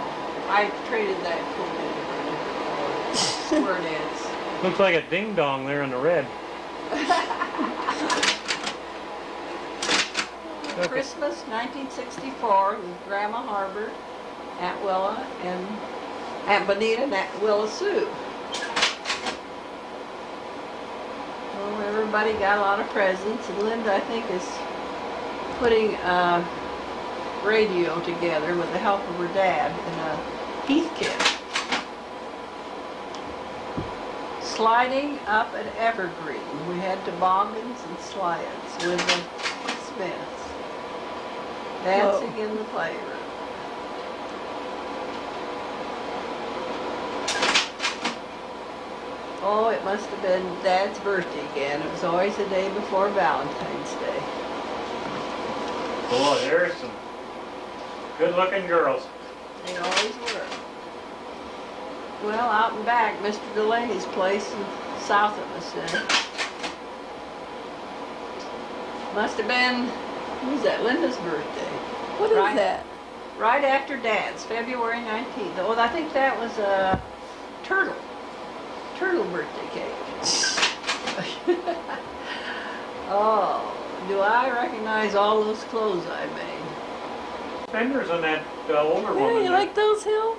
Speaker 1: I traded that cool for square dance.
Speaker 2: Looks like a ding dong there in the red. (laughs)
Speaker 1: Christmas 1964 with Grandma Harbert, Aunt Willa, and Aunt Bonita and Aunt Willa Sue. Well, everybody got a lot of presents, and Linda, I think, is putting a radio together with the help of her dad in a Heathkit. Sliding up at Evergreen. We had toboggans and slides with the Smiths. Dancing in the playroom. Oh, it must have been Dad's birthday again. It was always the day before Valentine's Day.
Speaker 2: Boy, there's some good looking girls.
Speaker 1: They always were. Well, out and back, Mr. Delaney's place in south of us there. Must have been, who was that, Linda's birthday?
Speaker 3: What is
Speaker 1: Right.
Speaker 3: that?
Speaker 1: Right after Dad's, February 19th. Oh, I think that was a turtle, turtle birthday cake. (laughs) oh, do I recognize all those clothes I made?
Speaker 2: Fenders on that uh, older
Speaker 3: Yeah,
Speaker 2: woman.
Speaker 3: you
Speaker 2: there.
Speaker 3: like those, Hill?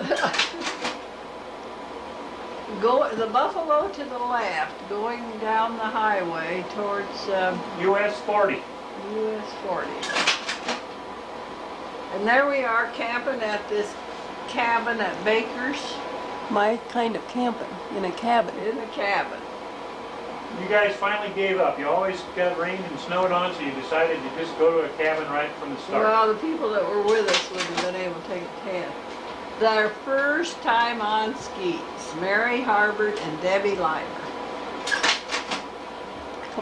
Speaker 3: (laughs)
Speaker 1: Go the buffalo to the left, going down the highway towards um,
Speaker 2: US 40.
Speaker 1: US 40. And there we are camping at this cabin at Baker's
Speaker 3: My kind of camping in a cabin.
Speaker 1: in a cabin.
Speaker 2: You guys finally gave up. You always got rained and snowed on, so you decided to just go to a cabin right from the start.
Speaker 1: Well, the people that were with us wouldn't have been able to take a tent. their first time on skis. Mary Harbert and Debbie Limer.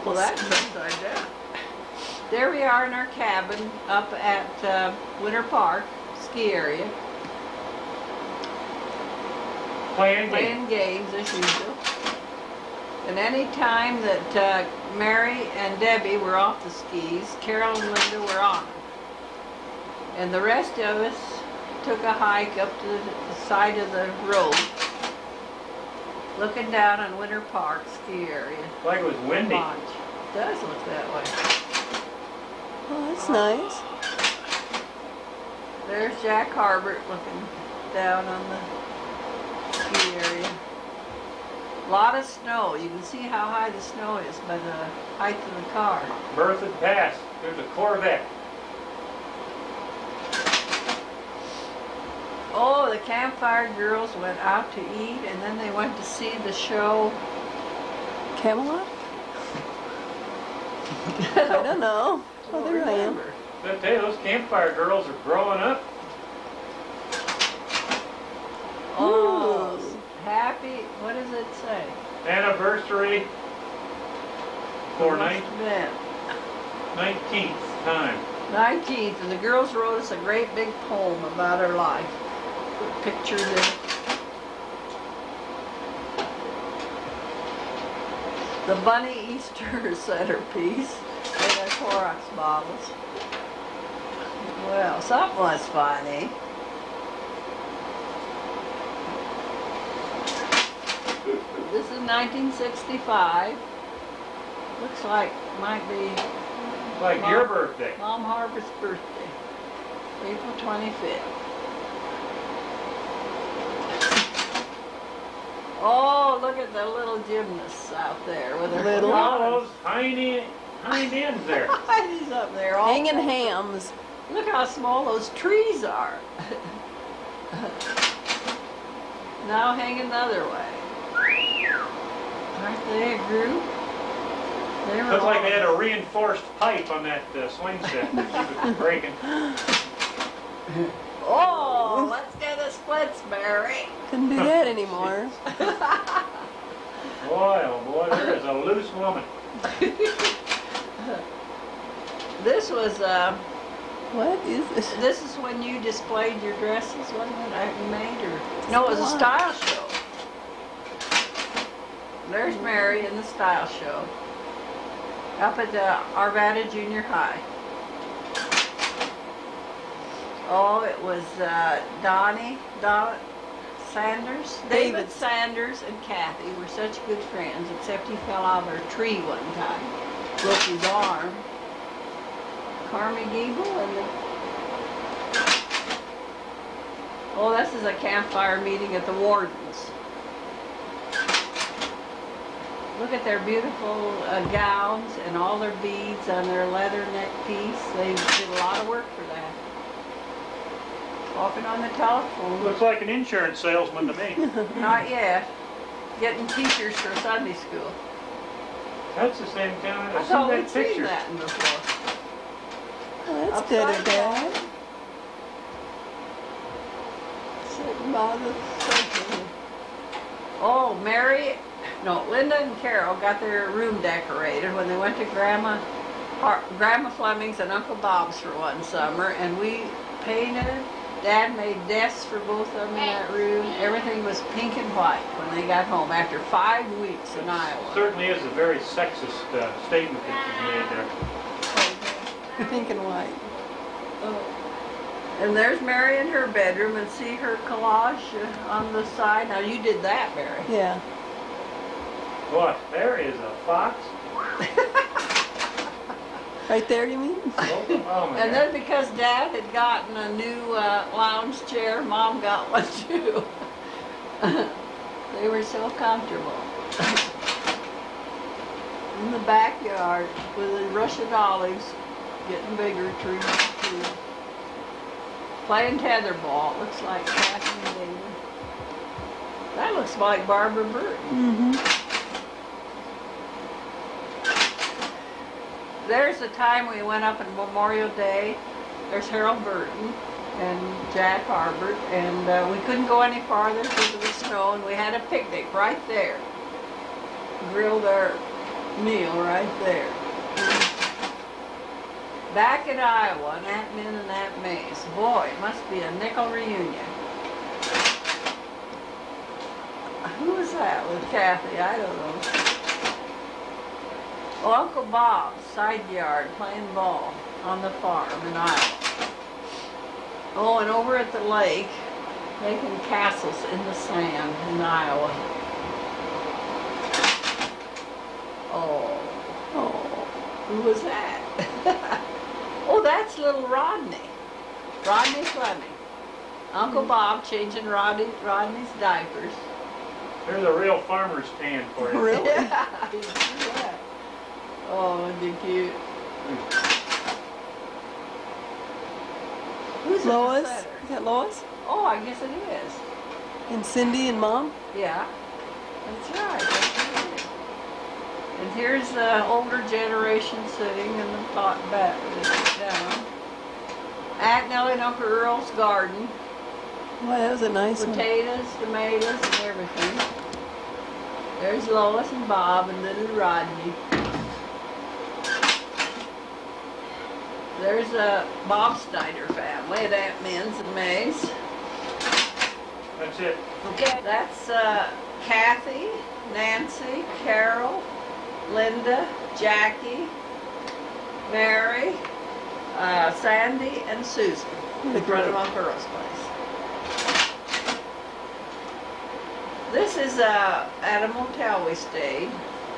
Speaker 1: Well, that's upside down. There we are in our cabin up at uh, Winter Park ski area,
Speaker 2: Playing
Speaker 1: playing games as usual. And any time that uh, Mary and Debbie were off the skis, Carol and Linda were on them. And the rest of us took a hike up to the side of the road, looking down on Winter Park ski area.
Speaker 2: Like it was windy.
Speaker 1: Lodge. Does look that way.
Speaker 5: Oh, that's nice.
Speaker 1: There's Jack Harbert looking down on the ski area. Lot of snow. You can see how high the snow is by the height of the car.
Speaker 2: Berthoud Pass. There's a Corvette.
Speaker 1: Oh, the campfire girls went out to eat and then they went to see the show.
Speaker 5: Camelot? (laughs) I don't know. Oh, there I am.
Speaker 1: Remember.
Speaker 2: I tell you, those campfire girls are growing up.
Speaker 1: Oh,
Speaker 5: Ooh.
Speaker 1: happy, what does it say?
Speaker 2: Anniversary for
Speaker 1: Must
Speaker 2: nine-
Speaker 1: have been.
Speaker 2: 19th time.
Speaker 1: 19th, and the girls wrote us a great big poem about her life. Put pictures in. The Bunny Easter (laughs) centerpiece our Clorox bottles. Well, something was funny. This is 1965. Looks like might be
Speaker 2: Like your birthday.
Speaker 1: Mom Harbert's birthday, April 25th. Oh, look at the little gymnasts out there with their
Speaker 5: Little?
Speaker 2: Those tiny, tiny ends there. (laughs)
Speaker 1: He's up there all
Speaker 5: Hanging hams.
Speaker 1: Look how small those trees are. now hanging the other way. Aren't they a group? They were
Speaker 2: Looks like
Speaker 1: all-
Speaker 2: they had a reinforced pipe on that uh, swing set to keep it from breaking.
Speaker 1: Oh, let's do the splits, Mary.
Speaker 5: Couldn't do that anymore. (laughs)
Speaker 2: Boy, oh boy, there is a loose woman. (laughs) (laughs)
Speaker 1: This was, uh,
Speaker 5: What is this?
Speaker 1: this is when you displayed your dresses, wasn't it, I made, or? No, it was a style show. There's Mary in the style show. Up at the Arvada Junior High. Oh, it was, uh, Donnie, Don Sanders, David
Speaker 5: David.
Speaker 1: Sanders and Kathy were such good friends, except he fell out of a tree one time. Broke his arm. Carmi Gable and the... Oh, this is a campfire meeting at the Wardens. Look at their beautiful uh, gowns and all their beads on their leather neck piece. They did a lot of work for that. Talking on the telephone.
Speaker 2: Looks like an insurance salesman to me. (laughs)
Speaker 1: Not yet. Getting teachers for Sunday school.
Speaker 2: That's the same kind.
Speaker 1: I
Speaker 2: I've seen
Speaker 1: we'd
Speaker 2: that
Speaker 1: seen
Speaker 2: picture.
Speaker 1: that before.
Speaker 5: Oh, that's good
Speaker 1: Upside
Speaker 5: of
Speaker 1: down.
Speaker 5: Dad. Sitting by the sofa.
Speaker 1: Oh, Mary, no, Linda and Carol got their room decorated when they went to Grandma, Grandma Fleming's and Uncle Bob's for one summer, and we painted. Dad made desks for both of them in that room. Everything was pink and white when they got home after five weeks in Iowa.
Speaker 2: Certainly is a very sexist uh, statement that you've made there.
Speaker 5: Pink and white. Oh.
Speaker 1: And there's Mary in her bedroom, and see her collage on the side. Now you did that, Mary.
Speaker 5: Yeah.
Speaker 2: What? There is a fox? (laughs)
Speaker 5: Right there, you mean? (laughs)
Speaker 2: Oh,
Speaker 1: And then because Dad had gotten a new uh, lounge chair, Mom got one (laughs) too. they were so comfortable. In the backyard with the Russian olives, getting bigger trees too. Playing tetherball, looks like Kathy and David. That looks like Barbara Burton.
Speaker 5: Mm-hmm.
Speaker 1: There's the time we went up on Memorial Day. There's Harold Burton. and Jack Harbert, and uh, we couldn't go any farther because of the snow, and we had a picnic right there. Grilled our meal right there. Back in Iowa, and Min and Aunt Mays. Boy, it must be a nickel reunion. Who was that with Kathy? I don't know. Oh, Uncle Bob's side yard playing ball on the farm in Iowa. Oh, and over at the lake, making castles in the sand in Iowa. Oh,
Speaker 5: Oh,
Speaker 1: who was that? (laughs) oh, that's little Rodney. Rodney Fleming. Uncle hmm. Bob changing Rodney, Rodney's diapers.
Speaker 2: There's a real farmer's tan for you.
Speaker 5: really? (laughs)
Speaker 1: Yeah, did you see that? Oh, they're cute? Who's
Speaker 5: Lois? Is that Lois?
Speaker 1: Oh, I guess it is.
Speaker 5: And Cindy and Mom?
Speaker 1: Yeah, that's right. That's. And here's the older generation sitting in the top back down. Aunt Nellie and Uncle Earl's garden,
Speaker 5: Boy, that was a nice one.
Speaker 1: potatoes, tomatoes, and everything. There's Lois and Bob and little Rodney. There's a Bob Snyder family at Aunt Min's and May's.
Speaker 2: That's it.
Speaker 1: Okay, that's uh, Kathy, Nancy, Carol, Linda, Jackie, Mary, uh, Sandy, and Susan. In front of Uncle Earl's place. This is uh, at a motel we stayed,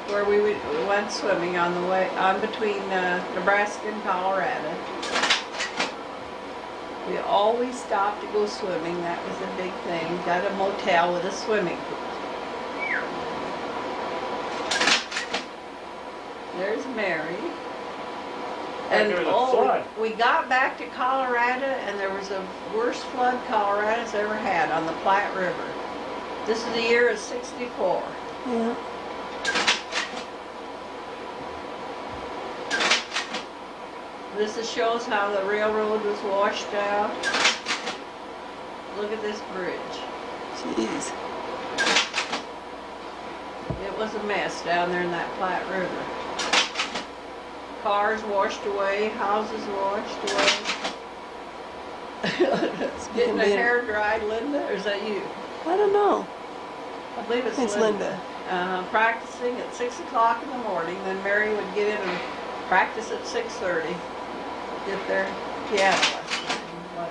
Speaker 1: where we, went swimming on the way on between uh, Nebraska and Colorado. We always stopped to go swimming. That was a big thing. Got a motel with a swimming pool. There's Mary.
Speaker 2: Like there was a
Speaker 1: oh,
Speaker 2: flood.
Speaker 1: we got back to Colorado, and there was the worst flood Colorado's ever had on the Platte River. This is the year of '64.
Speaker 5: Yeah.
Speaker 1: This shows how the railroad was washed out. Look at this bridge.
Speaker 5: Jeez.
Speaker 1: It was a mess down there in that Platte River. Cars washed away, houses washed away. (laughs) Getting
Speaker 5: a
Speaker 1: hair dried, Linda, or is that you?
Speaker 5: I don't know.
Speaker 1: I believe it's,
Speaker 5: it's
Speaker 1: Linda.
Speaker 5: Linda.
Speaker 1: Uh, practicing at 6 o'clock in the morning, then Mary would get in and practice at 6.30. Get their piano What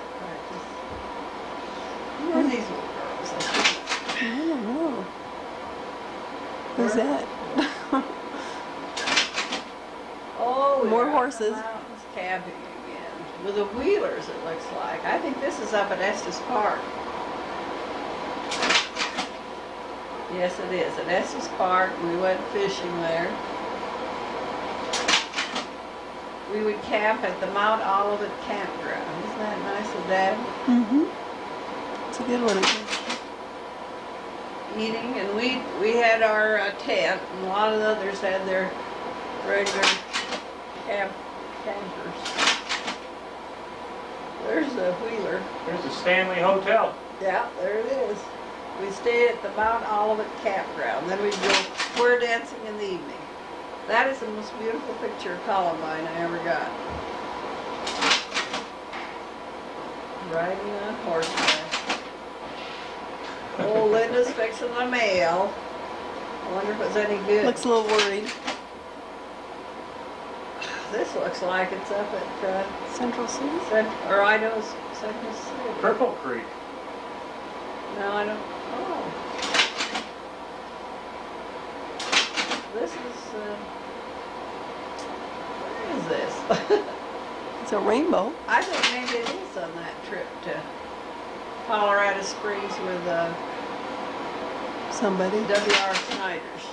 Speaker 1: Who are these little girls? I
Speaker 5: don't know. Who's that? (laughs)
Speaker 1: oh,
Speaker 5: more horses.
Speaker 1: Camping again with the wheelers. It looks like. I think this is up at Estes Park. Yes, it is. At Estes Park, we went fishing there. We would camp at the Mount Olivet campground. Isn't that nice of Dad?
Speaker 5: Mm-hmm. It's a good one.
Speaker 1: Eating, and we we had our uh, tent, and a lot of the others had their regular camp campers. There's the wheeler.
Speaker 2: There's the Stanley Hotel.
Speaker 1: Yeah, there it is. We stayed at the Mount Olivet campground. Then we'd go square dancing in the evening. That is the most beautiful picture of Columbine I ever got. Riding on horseback. Oh, Linda's fixing the mail. I wonder if it's any good.
Speaker 5: Looks a little worried.
Speaker 1: This looks like it's up at, uh,
Speaker 5: Central City?
Speaker 1: Cent, or I know it's Central City.
Speaker 2: Cripple Creek.
Speaker 1: No, I don't, oh. This is, uh, where is this? (laughs)
Speaker 5: It's a rainbow.
Speaker 1: I think maybe it is on that trip to Colorado Springs with, uh,
Speaker 5: Somebody.
Speaker 1: W.R. Snyder's.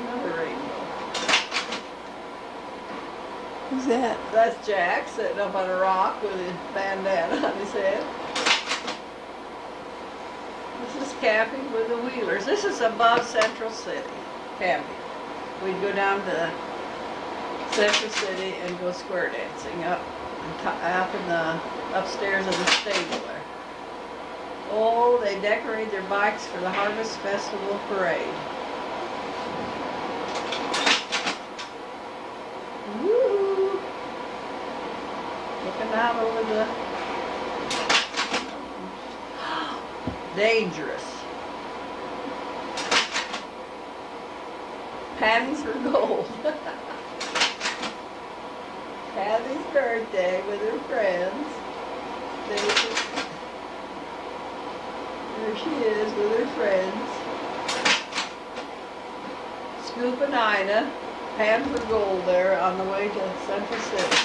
Speaker 1: Another rainbow.
Speaker 5: Who's that?
Speaker 1: That's Jack sitting up on a rock with his bandana on his head. This is camping with the Wheelers. This is above Central City camping. We'd go down to Central City and go square dancing up up in the, upstairs of the stable. Oh, they decorate their bikes for the Harvest Festival Parade. Looking out over the (gasps) dangerous. Patty's for gold. Patty's birthday with her friends. There she is with her friends. Scoop and Ina, pan for gold there on the way to Central City.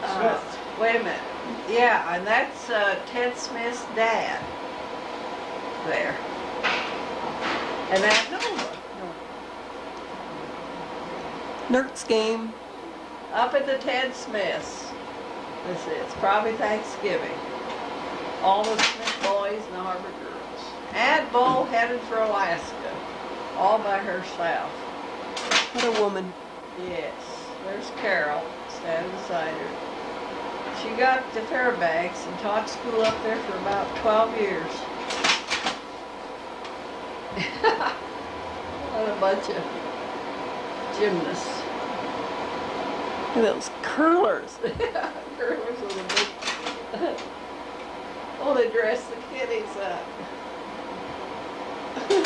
Speaker 1: Uh. Wait a minute. Yeah, and that's uh, Ted Smith's dad. There. And that Nova.
Speaker 5: Nerds game.
Speaker 1: Up at the Ted Smiths. This is, it's probably Thanksgiving. All the Smith boys and the Harbert girls. And Bull headed for Alaska. All by herself.
Speaker 5: What a woman.
Speaker 1: Yes. There's Carol standing beside her. She got to Fairbanks and taught school up there for about 12 years. What a bunch of gymnasts.
Speaker 5: Look at those curlers. (laughs)
Speaker 1: Curlers with a big. (laughs) oh, they dress the kiddies up. Uh,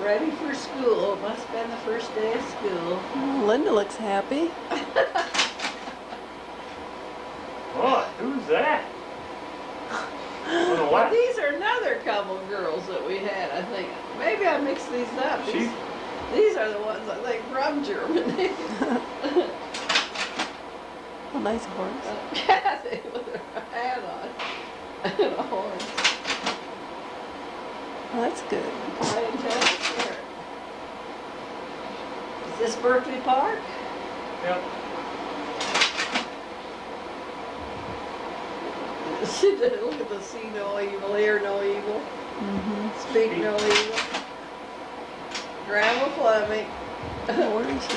Speaker 1: (laughs) ready for school. It must have been the first day of school.
Speaker 5: Oh, Linda looks happy.
Speaker 2: Oh, who's that? What
Speaker 1: Well, these are another couple girls that we had, I think. Maybe I mixed these up. These,
Speaker 2: She,
Speaker 1: these are the ones I think from Germany. (laughs)
Speaker 5: A nice horse.
Speaker 1: Kathy with her hat on and a horse.
Speaker 5: Oh, that's good.
Speaker 1: Flying. Is this Berkeley Park?
Speaker 2: yep.
Speaker 1: She did (laughs) look at the see no evil, hear no evil,
Speaker 5: Mm-hmm.
Speaker 1: speak no evil. Grandma Fleming,
Speaker 5: Where is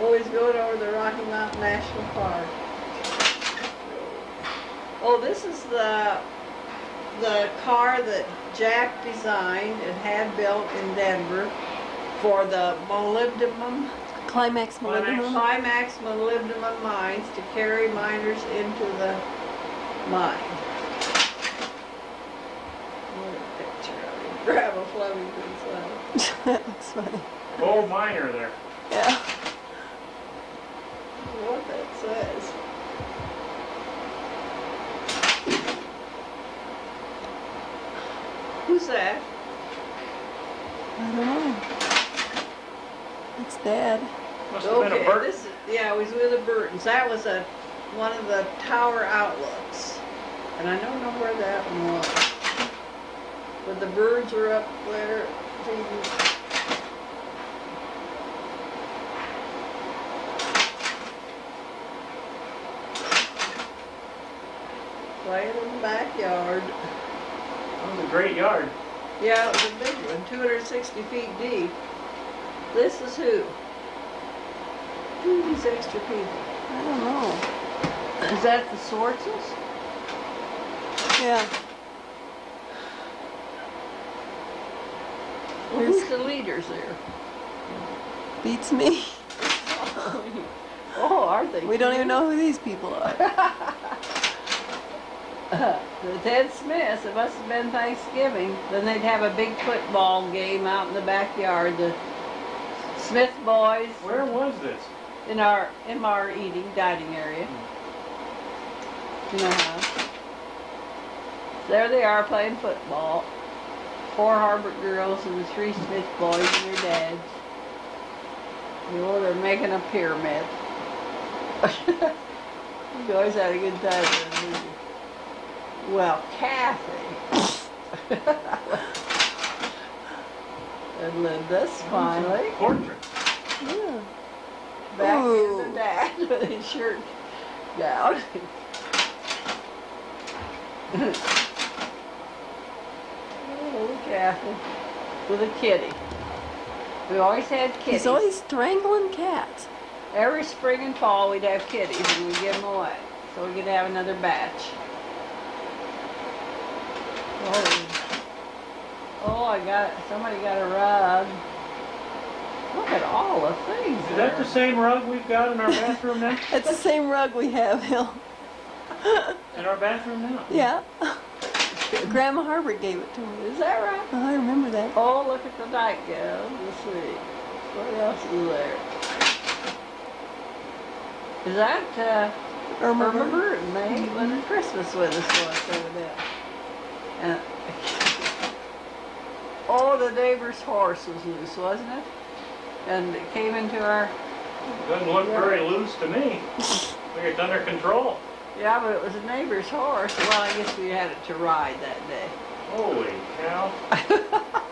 Speaker 1: always going over the Rocky Mountain National Park. Oh, this is the the car that Jack designed and had built in Denver for the molybdenum
Speaker 5: Climax molybdenum.
Speaker 1: Climax molybdenum mines to carry miners into the mine. What a picture of him. (laughs) Grandma Flemington's (laughs) son.
Speaker 5: that looks funny.
Speaker 2: Old miner there.
Speaker 5: Yeah.
Speaker 1: What that says. Who's that?
Speaker 5: I don't know. It's Dad.
Speaker 2: Must have been a
Speaker 1: Okay,
Speaker 2: bird.
Speaker 1: this is, yeah, it was with the Burtons. That was a, one of the tower outlooks. And I don't know where that one was. But the birds were up there feeding. Playing in the backyard.
Speaker 2: That was a great yard.
Speaker 1: Yeah, it was a big one, 260 feet deep. This is who? Who are these extra people?
Speaker 5: I don't know.
Speaker 1: Is that the Swartzels?
Speaker 5: Yeah.
Speaker 1: Who's the leaders there?
Speaker 5: Beats me. (laughs)
Speaker 1: Oh, are they?
Speaker 5: We don't even know who these people are. (laughs)
Speaker 1: the Ted Smiths, it must have been Thanksgiving. Then they'd have a big football game out in the backyard. The Smith boys
Speaker 2: Where was this?
Speaker 1: In our in our eating dining area. In the house. There they are playing football. Four Harbert girls and the three Smith boys and their dads. You know, they're making a pyramid. (laughs) you always had a good time there, didn't? Well, Kathy. (laughs) and Linda smiling.
Speaker 2: Portrait.
Speaker 5: Yeah.
Speaker 1: Back
Speaker 5: Ooh.
Speaker 1: in the dad with his shirt down. (laughs) oh, Kathy. With a kitty. We always had kitties.
Speaker 5: He's always strangling cats.
Speaker 1: Every spring and fall, we'd have kitties and we'd give them away. So we could have another batch. Oh, oh I got, somebody got a rug. Look at all the things
Speaker 2: Is that the same rug we've got in our bathroom now? (laughs)
Speaker 5: It's the same rug we have, Hill. (laughs)
Speaker 2: In our bathroom now?
Speaker 5: Yeah. Grandma Harbert gave it to me.
Speaker 1: Is that right?
Speaker 5: Oh, I remember that.
Speaker 1: Oh, look at the nightgown. Let's see. What else is there? Is that, uh,
Speaker 5: Irma
Speaker 1: Irma
Speaker 5: Burton.
Speaker 1: Burton, they went to Christmas with us once over there. And (laughs) oh, the neighbor's horse was loose, wasn't it? And it came into our
Speaker 2: Doesn't look very loose to me. (laughs) Like it's under control.
Speaker 1: yeah, but it was a neighbor's horse. Well, I guess we had it to ride that day.
Speaker 2: Holy cow.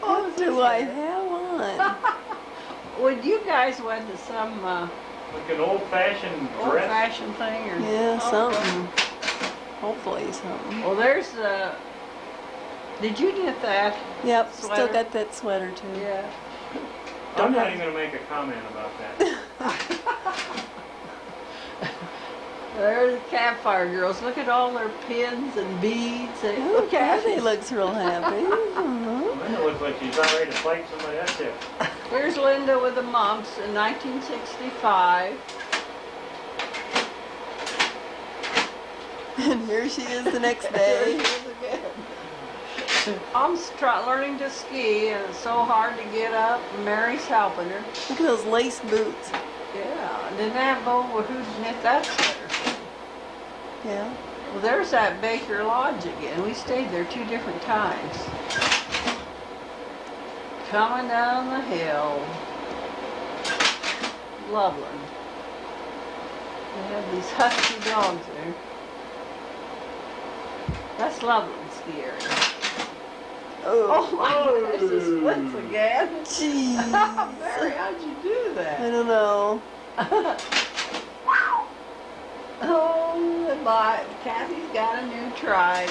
Speaker 1: Oh,
Speaker 5: Do I have one?
Speaker 1: When you guys went to some uh,
Speaker 2: Like an old fashioned dress.
Speaker 1: old-fashioned thing, or
Speaker 5: Yeah,
Speaker 1: Oh,
Speaker 5: something. Hopefully something.
Speaker 1: Well, there's the. Did you get that?
Speaker 5: Yep, still got that sweater too.
Speaker 1: Yeah.
Speaker 2: I'm not even gonna make a comment about that. (laughs)
Speaker 1: There's the campfire girls. Look at all their pins and beads. And
Speaker 5: Oh,
Speaker 1: look at
Speaker 5: Kathy
Speaker 1: it.
Speaker 5: looks real happy. (laughs) Mhm.
Speaker 2: Linda looks like she's about ready to fight somebody else here.
Speaker 1: Here's Linda with the mumps in 1965.
Speaker 5: And here she is the next (laughs)
Speaker 1: There she
Speaker 5: day.
Speaker 1: I'm learning to ski, and it's so hard to get up. Mary's helping her.
Speaker 5: Look at those lace boots.
Speaker 1: Yeah, and then that bowl who knit that sweater.
Speaker 5: Yeah.
Speaker 1: Well, there's that Baker Lodge again. We stayed there two different times. Coming down the hill. Loveland. They have these husky dogs there. That's Loveland ski area.
Speaker 5: Oh,
Speaker 1: Oh my goodness, the splits again. (laughs)
Speaker 5: jeez.
Speaker 1: Mary, how'd you do that?
Speaker 5: I don't know. (laughs)
Speaker 1: Oh, and my Kathy's got a new trike.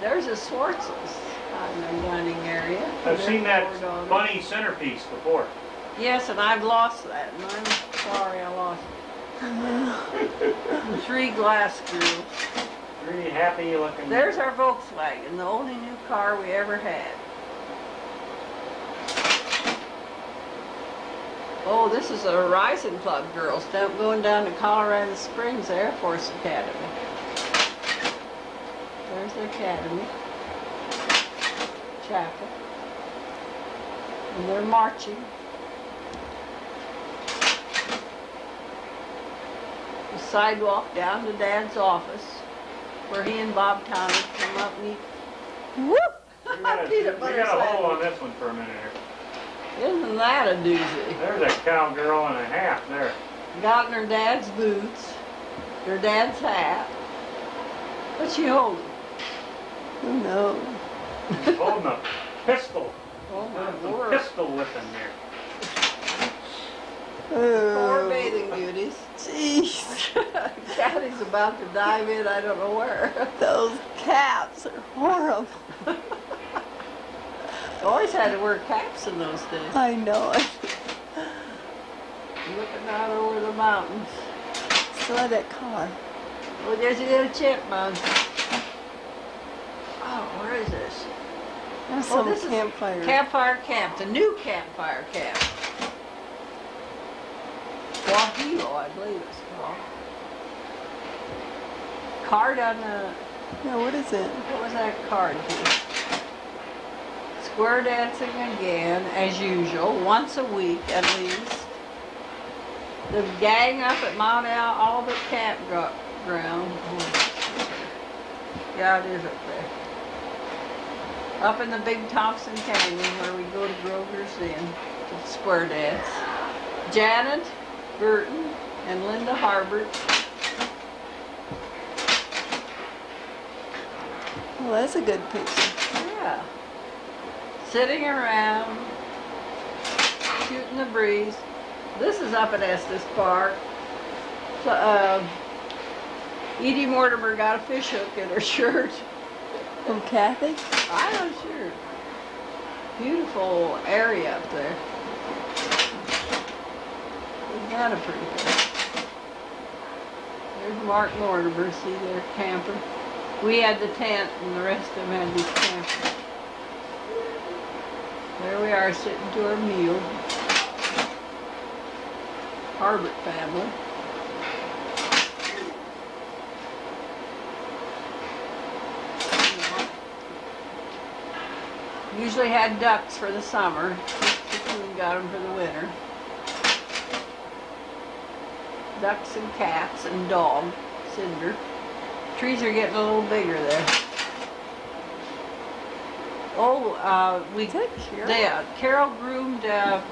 Speaker 1: There's a Swartzels out in the dining area.
Speaker 2: I've
Speaker 1: Their
Speaker 2: seen that
Speaker 1: four daughters.
Speaker 2: bunny centerpiece before.
Speaker 1: Yes, and I've lost that, and I'm sorry I lost it. (laughs) Three glass girls.
Speaker 2: Really happy looking.
Speaker 1: There's our Volkswagen, the only new car we ever had. Oh, this is a Horizon Club girls down, going down to Colorado Springs Air Force Academy. There's the academy. Chapel. And they're marching. The sidewalk down to Dad's office, where he and Bob Thomas come up and eat
Speaker 5: Whoop!
Speaker 2: We (laughs) got a, we
Speaker 1: peanut butter
Speaker 2: got a hold on this one for a minute here.
Speaker 1: Isn't that a doozy?
Speaker 2: There's a cowgirl and a half there.
Speaker 1: Got in her dad's boots, her dad's hat. What's she holding?
Speaker 5: Oh no.
Speaker 2: She's holding a pistol.
Speaker 1: Oh my
Speaker 2: Some
Speaker 1: word.
Speaker 2: pistol whipping there.
Speaker 1: Four
Speaker 5: Oh,
Speaker 1: bathing beauties.
Speaker 5: jeez. (laughs)
Speaker 1: Kathy's about to dive in, I don't know where.
Speaker 5: Those caps are horrible. (laughs)
Speaker 1: Always had to wear caps in those days.
Speaker 5: I know.
Speaker 1: Looking out over the mountains.
Speaker 5: Have that car.
Speaker 1: Oh, there's a little chipmunk. Oh, where is this?
Speaker 5: There's
Speaker 1: Oh,
Speaker 5: some
Speaker 1: this is
Speaker 5: campfire.
Speaker 1: Campfire Camp, the new campfire camp. Guajiro, I believe it's called. Card on the,
Speaker 5: yeah, what is it?
Speaker 1: what was that card here? Square dancing again, as usual, once a week at least. The gang up at Mount Al, Albert Campground. Yeah, it is up there. Up in the big Thompson Canyon where we go to Grover's Inn to square dance. Janet Burton and Linda Harbert.
Speaker 5: Well, that's a good picture.
Speaker 1: Yeah. Sitting around, shooting the breeze. This is up at Estes Park. So, uh, Edie Mortimer got a fish hook in her (laughs) shirt.
Speaker 5: From Kathy?
Speaker 1: I know, sure. Beautiful area up there. Isn't a pretty place? There's Mark Mortimer, see there, camper. We had the tent and the rest of them had these campers. There we are sitting to our meal. Harbert family. Usually had ducks for the summer. Got them for the winter. Ducks and cats and dog, Cinder. Trees are getting a little bigger there. Oh, uh, we
Speaker 5: Is that Carol?
Speaker 1: yeah, Carol groomed uh,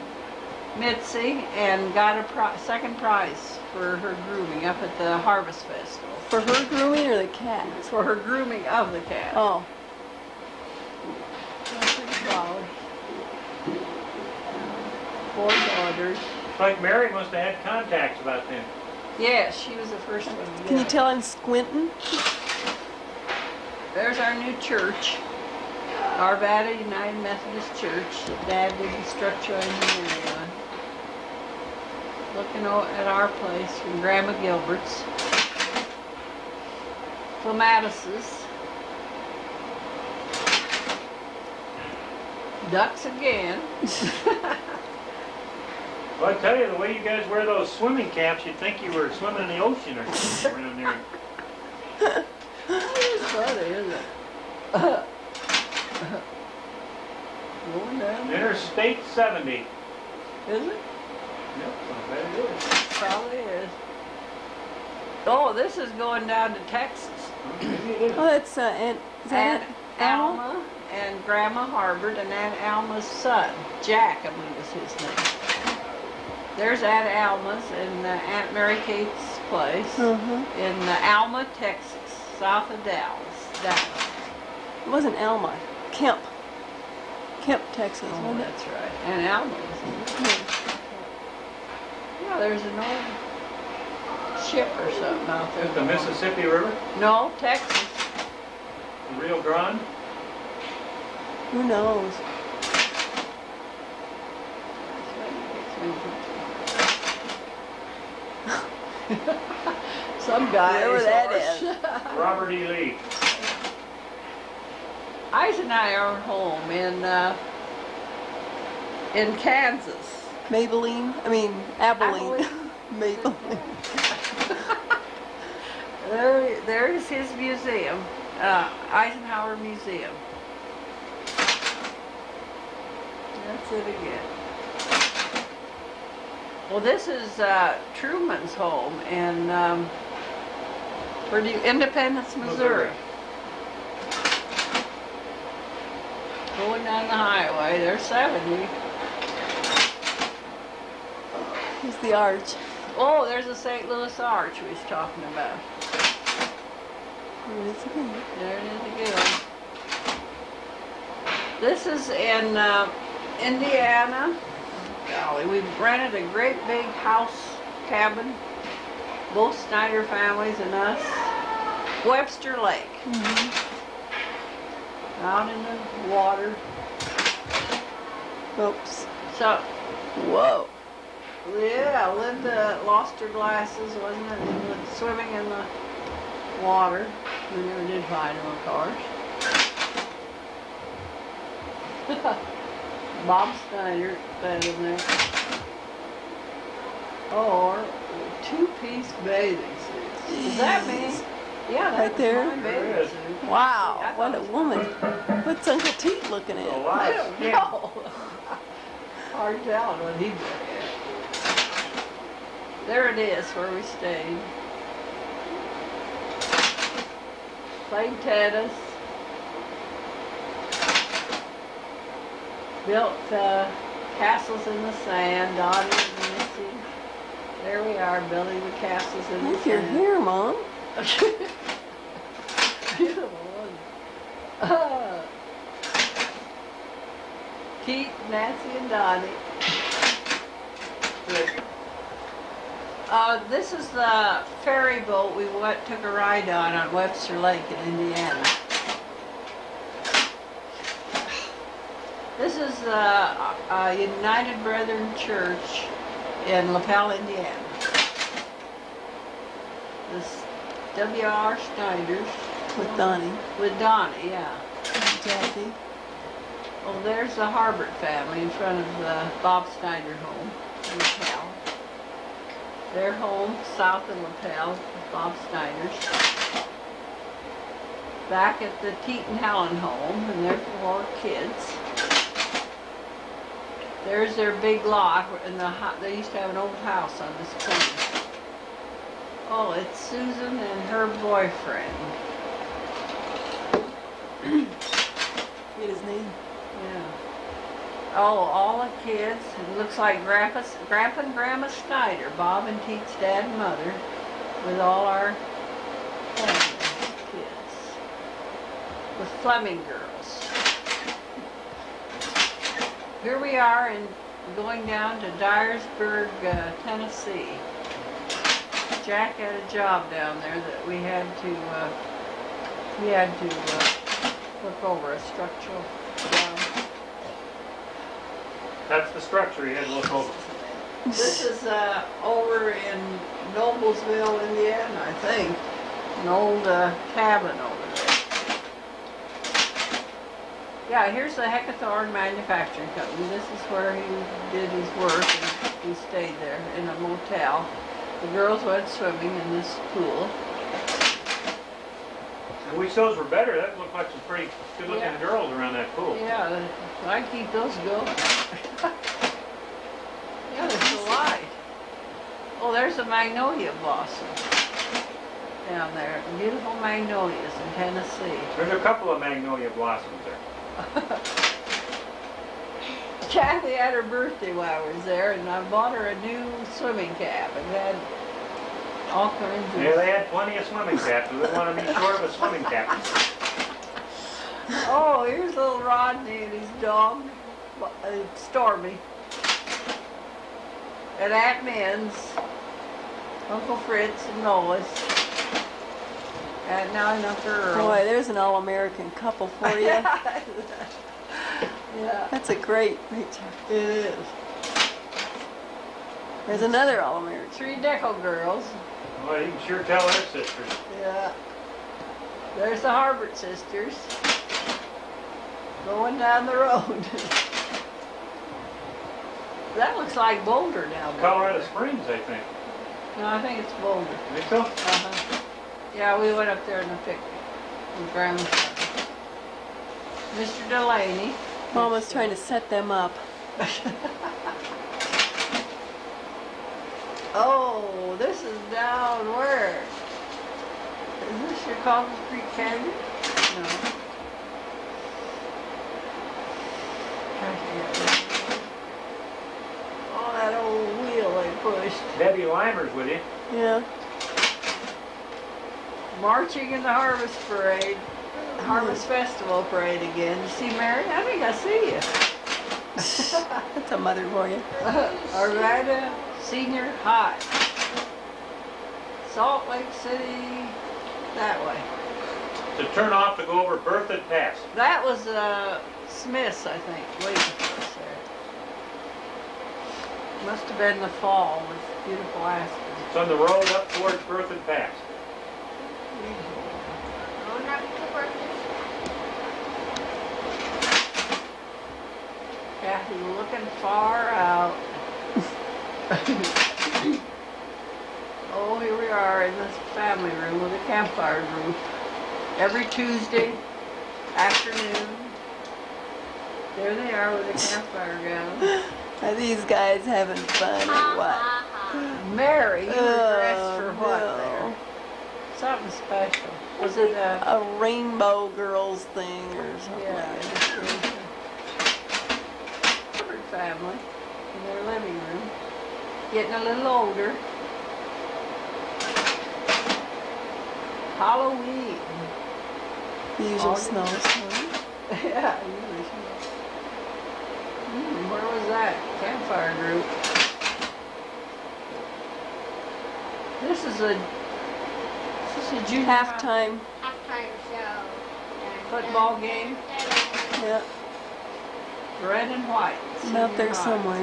Speaker 1: Mitzi and got a pri- second prize for her grooming up at the Harvest Festival.
Speaker 5: For her grooming or the cat?
Speaker 1: For her grooming of the cat.
Speaker 5: Oh,
Speaker 1: Pretty proud. Four daughters.
Speaker 2: Like Mary must have had contacts about them.
Speaker 1: Yes, she was the first one to
Speaker 5: can you tell I'm squinting?
Speaker 1: There's our new church, Arvada United Methodist Church that Dad did the structural engineering on. Looking at our place from Grandma Gilbert's. Clematis's. Ducks again. (laughs)
Speaker 2: Well, I tell you, the way you guys wear those swimming caps, you'd think you were swimming in the ocean or something around there.
Speaker 1: It's funny, isn't it? Going down,
Speaker 2: Interstate 70.
Speaker 1: Is it?
Speaker 2: I bet it is.
Speaker 1: Probably is. Oh, this is going down to Texas.
Speaker 2: Maybe it is.
Speaker 5: Oh, that's uh, Aunt, is that
Speaker 1: Aunt
Speaker 5: Aunt Alma?
Speaker 1: Alma and Grandma Harbert and Aunt Alma's son, Jack, I believe is his name. There's Aunt Alma's and uh, Aunt Mary Kate's place
Speaker 5: Uh-huh.
Speaker 1: in uh, Alma, Texas, south of Dallas. Dallas.
Speaker 5: It wasn't Alma. Kemp. Kemp, Texas,
Speaker 1: Oh,
Speaker 5: wasn't it?
Speaker 1: that's right. And Alma's. Yeah, there's an old ship or something out there.
Speaker 2: The Mississippi River,
Speaker 1: No, Texas.
Speaker 2: Rio Grande.
Speaker 5: Who knows? (laughs)
Speaker 1: Some guy.
Speaker 5: Wherever that is. (laughs)
Speaker 2: Robert E. Lee.
Speaker 1: Ice and I are home in uh, in Kansas.
Speaker 5: Maybelline? I mean, Abilene.
Speaker 1: Abilene. (laughs)
Speaker 5: Maybelline.
Speaker 1: There, there's his museum, uh, Eisenhower Museum. That's it again. Well, this is uh, Truman's home in um, where do you, Independence, Missouri.
Speaker 2: Missouri.
Speaker 1: Going down the highway, there's 70.
Speaker 5: Here's the arch.
Speaker 1: Oh, there's the St. Louis Arch we was talking about.
Speaker 5: There it is again.
Speaker 1: There it is again. This is in uh, Indiana. Golly, we rented a great big house cabin, both Snyder families and us. Webster Lake, mm-hmm. out in the water.
Speaker 5: Oops.
Speaker 1: So,
Speaker 5: Whoa.
Speaker 1: yeah, Linda lost her glasses, wasn't it? Swimming in the water. We never did find them, of course. (laughs) Bob Snyder fed in there. Or two-piece bathing suits. Does that mean? Yeah,
Speaker 5: Right there?
Speaker 1: my
Speaker 2: There
Speaker 1: bathing
Speaker 2: it is.
Speaker 1: suit.
Speaker 5: Wow,
Speaker 1: I
Speaker 5: what a
Speaker 1: thought it was-
Speaker 5: woman. (laughs) What's Uncle Teat looking
Speaker 2: A
Speaker 5: at?
Speaker 1: I
Speaker 2: lot of
Speaker 1: don't know. (laughs) Hard telling what he'd look at. There it is where we stayed. Played tennis. Built uh, castles in the sand, Dottie and Missy. There we are building the castles in the
Speaker 5: Look your
Speaker 1: sand.
Speaker 5: hair, Mom.
Speaker 1: Beautiful. Uh, Pete, Nancy, and Donnie. Uh, this is the ferry boat we went, took a ride on on Webster Lake in Indiana. This is uh, uh, United Brethren Church in Lapel, Indiana. This W.R. Snyder's
Speaker 5: With Donnie
Speaker 1: with Donnie, yeah.
Speaker 5: and Jackie.
Speaker 1: Oh, there's the Harbert family in front of the Bob Snyder home in Lapel. Their home south of Lapel, Bob Snyder's. Back at the Teton Helen home and their four kids. There's their big lot and the, they used to have an old house on this corner. Oh, it's Susan and her boyfriend.
Speaker 5: Get his name.
Speaker 1: Yeah. Oh, all the kids. It looks like Grandpa, Grandpa and Grandma Snyder, Bob and Teet's dad and mother, with all our family kids. With Fleming girls. Here we are in going down to Dyersburg, uh, Tennessee. Jack had a job down there that we had to, uh, we had to uh, look over a structural job.
Speaker 2: That's the structure you had to look over.
Speaker 1: This is uh, over in Noblesville, Indiana, I think. An old uh, cabin over there. Yeah, here's the Heckethorn Manufacturing Company. This is where he did his work and he stayed there in a motel. The girls went swimming in this pool.
Speaker 2: I wish those were better. That looked like some pretty good-looking
Speaker 1: Yeah.
Speaker 2: girls around that pool.
Speaker 1: Yeah, I keep those going. (laughs) yeah, they're so light. Oh, there's a magnolia blossom down there. Beautiful magnolias in Tennessee.
Speaker 2: There's a couple of magnolia blossoms there. (laughs)
Speaker 1: Kathy had her birthday while I was there, and I bought her a new swimming cap. and had all kinds of.
Speaker 2: Yeah, they had plenty of swimming caps. We want to be short of a swimming cap. (laughs)
Speaker 1: Oh, here's little Rodney and his dog, Stormy. And Aunt Min's, Uncle Fritz and Lois. And now Uncle Earl.
Speaker 5: Boy, there's an all-American couple for you. (laughs)
Speaker 1: yeah,
Speaker 5: That's a great picture.
Speaker 1: it is.
Speaker 5: There's another all-American.
Speaker 1: Three Deco girls.
Speaker 2: Well, you can sure tell they're sisters.
Speaker 1: Yeah. There's the Harbert sisters. Going down the road. (laughs) that looks like Boulder down there.
Speaker 2: Colorado Springs, I think.
Speaker 1: No, I think it's Boulder.
Speaker 2: You think so?
Speaker 1: Uh-huh. Yeah, we went up there in the picnic with Grandma's son. Mr. Delaney.
Speaker 5: Mama's trying to set them up. (laughs)
Speaker 1: Oh, this is down where? Is this your Coffee Creek Canyon? No. Oh, that old wheel they pushed.
Speaker 2: Debbie Limer's with you.
Speaker 5: Yeah.
Speaker 1: Marching in the Harvest Parade, Harvest Festival Parade again. You see Mary? I think I see you. (laughs)
Speaker 5: That's a mother for you. (laughs)
Speaker 1: Arvada Senior High. Salt Lake City, that way.
Speaker 2: To turn off to go over Berthoud Pass.
Speaker 1: That was uh, Smith's, I think, waiting for us there. Must have been the fall with beautiful aspens.
Speaker 2: It's on the road up towards Berthoud Pass.
Speaker 4: Oh, not the birthday.
Speaker 1: Kathy looking far out. oh, here we are in this family room with a campfire group. Every Tuesday afternoon. There they are with a campfire going. (laughs)
Speaker 5: Are these guys having fun or what?
Speaker 4: ha, ha.
Speaker 1: Mary, you were dressed oh, for
Speaker 5: Oh,
Speaker 1: what
Speaker 5: no.
Speaker 1: Something special. Was it a...
Speaker 5: A rainbow girls thing or something
Speaker 1: Yeah,
Speaker 5: like that.
Speaker 1: illustration. Harbert family in their living room, getting a little older. Halloween.
Speaker 5: The usual
Speaker 1: August.
Speaker 5: snow (laughs)
Speaker 1: yeah, usually Hmm, where was that campfire group? This is a this is a junior high
Speaker 5: Halftime.
Speaker 4: Halftime show.
Speaker 1: football game.
Speaker 5: Yeah.
Speaker 1: red and white.
Speaker 5: I'm out there
Speaker 1: Senior
Speaker 5: somewhere.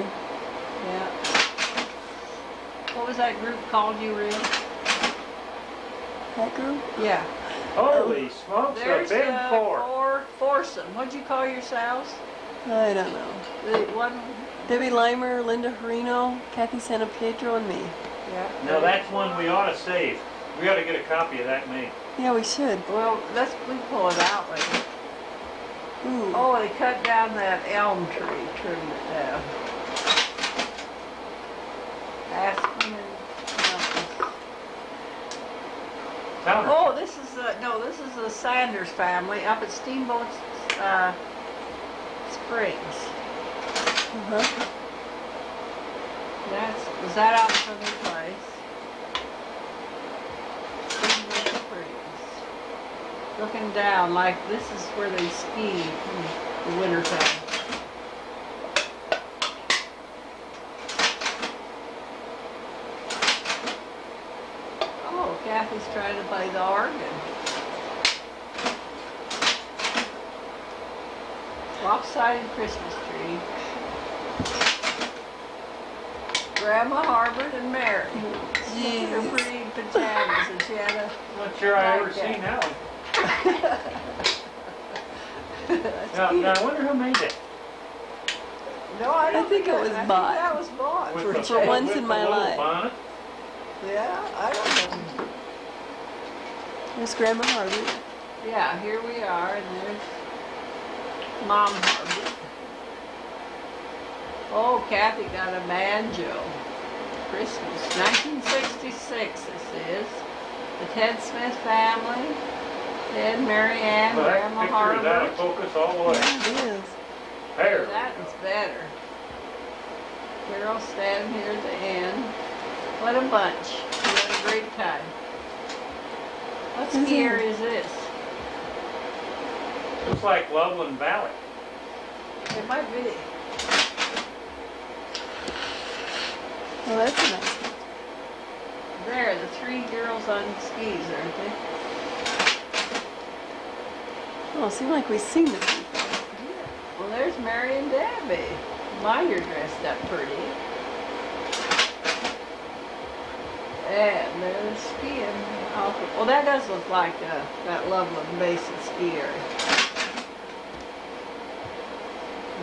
Speaker 1: Yeah. What was that group called you, Real?
Speaker 5: That group?
Speaker 1: Yeah.
Speaker 2: Holy smokes, a
Speaker 1: There's
Speaker 2: big
Speaker 1: uh,
Speaker 2: four.
Speaker 1: four foursome. What'd you call yourselves?
Speaker 5: I don't know.
Speaker 1: The one.
Speaker 5: Debbie Limer, Linda Harino, Kathy Santa Pietro, and me.
Speaker 1: Yeah.
Speaker 2: Now that's one we ought to save. We ought to get a copy of that made.
Speaker 5: Yeah, we should.
Speaker 1: Well, let's we pull it out later.
Speaker 5: Ooh.
Speaker 1: Oh, they cut down that elm tree, trimmed it down. Aspen and.
Speaker 2: Towner.
Speaker 1: Oh, this is the no, this is the Sanders family up at Steamboat uh, Springs.
Speaker 5: Uh-huh.
Speaker 1: That's is that out from the place? Steamboat Springs. Looking down, like this is where they ski in the wintertime. Oh, Kathy's trying to play the organ. Lopsided Christmas tree. Grandma Harbert and Mary. In her
Speaker 5: Jeez.
Speaker 1: pretty pajamas and she had a
Speaker 2: Not sure I ever
Speaker 1: Like that.
Speaker 2: seen that one.
Speaker 1: That's
Speaker 2: Now, now I wonder who made it.
Speaker 1: No, I don't
Speaker 5: I think it
Speaker 1: that-
Speaker 5: was
Speaker 1: I think that was bought.
Speaker 2: With
Speaker 1: for
Speaker 2: the-
Speaker 5: for once in my life.
Speaker 2: Bonnet.
Speaker 1: Yeah, I don't know.
Speaker 5: There's Grandma Harvey.
Speaker 1: Yeah, here we are, and there's Mom Harbert. Oh, Kathy got a banjo. Christmas, 1966 this is. The Ted Smith family. Ted, Mary Ann,
Speaker 2: Well, that
Speaker 1: Grandma
Speaker 2: picture is out of
Speaker 1: Harbert.
Speaker 2: focus all the way.
Speaker 5: Yeah, it is.
Speaker 2: There.
Speaker 1: That is better. Carol standing here at the end. What a bunch. We had a great time. What
Speaker 5: Isn't
Speaker 1: ski
Speaker 5: it?
Speaker 1: area is this?
Speaker 2: Looks like Loveland Valley.
Speaker 1: It might be.
Speaker 5: Well, that's a nice.
Speaker 1: There, the three girls on skis, aren't they?
Speaker 5: Oh, seem like we've seen this before.
Speaker 1: Well, there's Mary and Debbie. you're dressed up pretty. And there's skiing. off- Well, that does look like uh, that Loveland Basin ski area.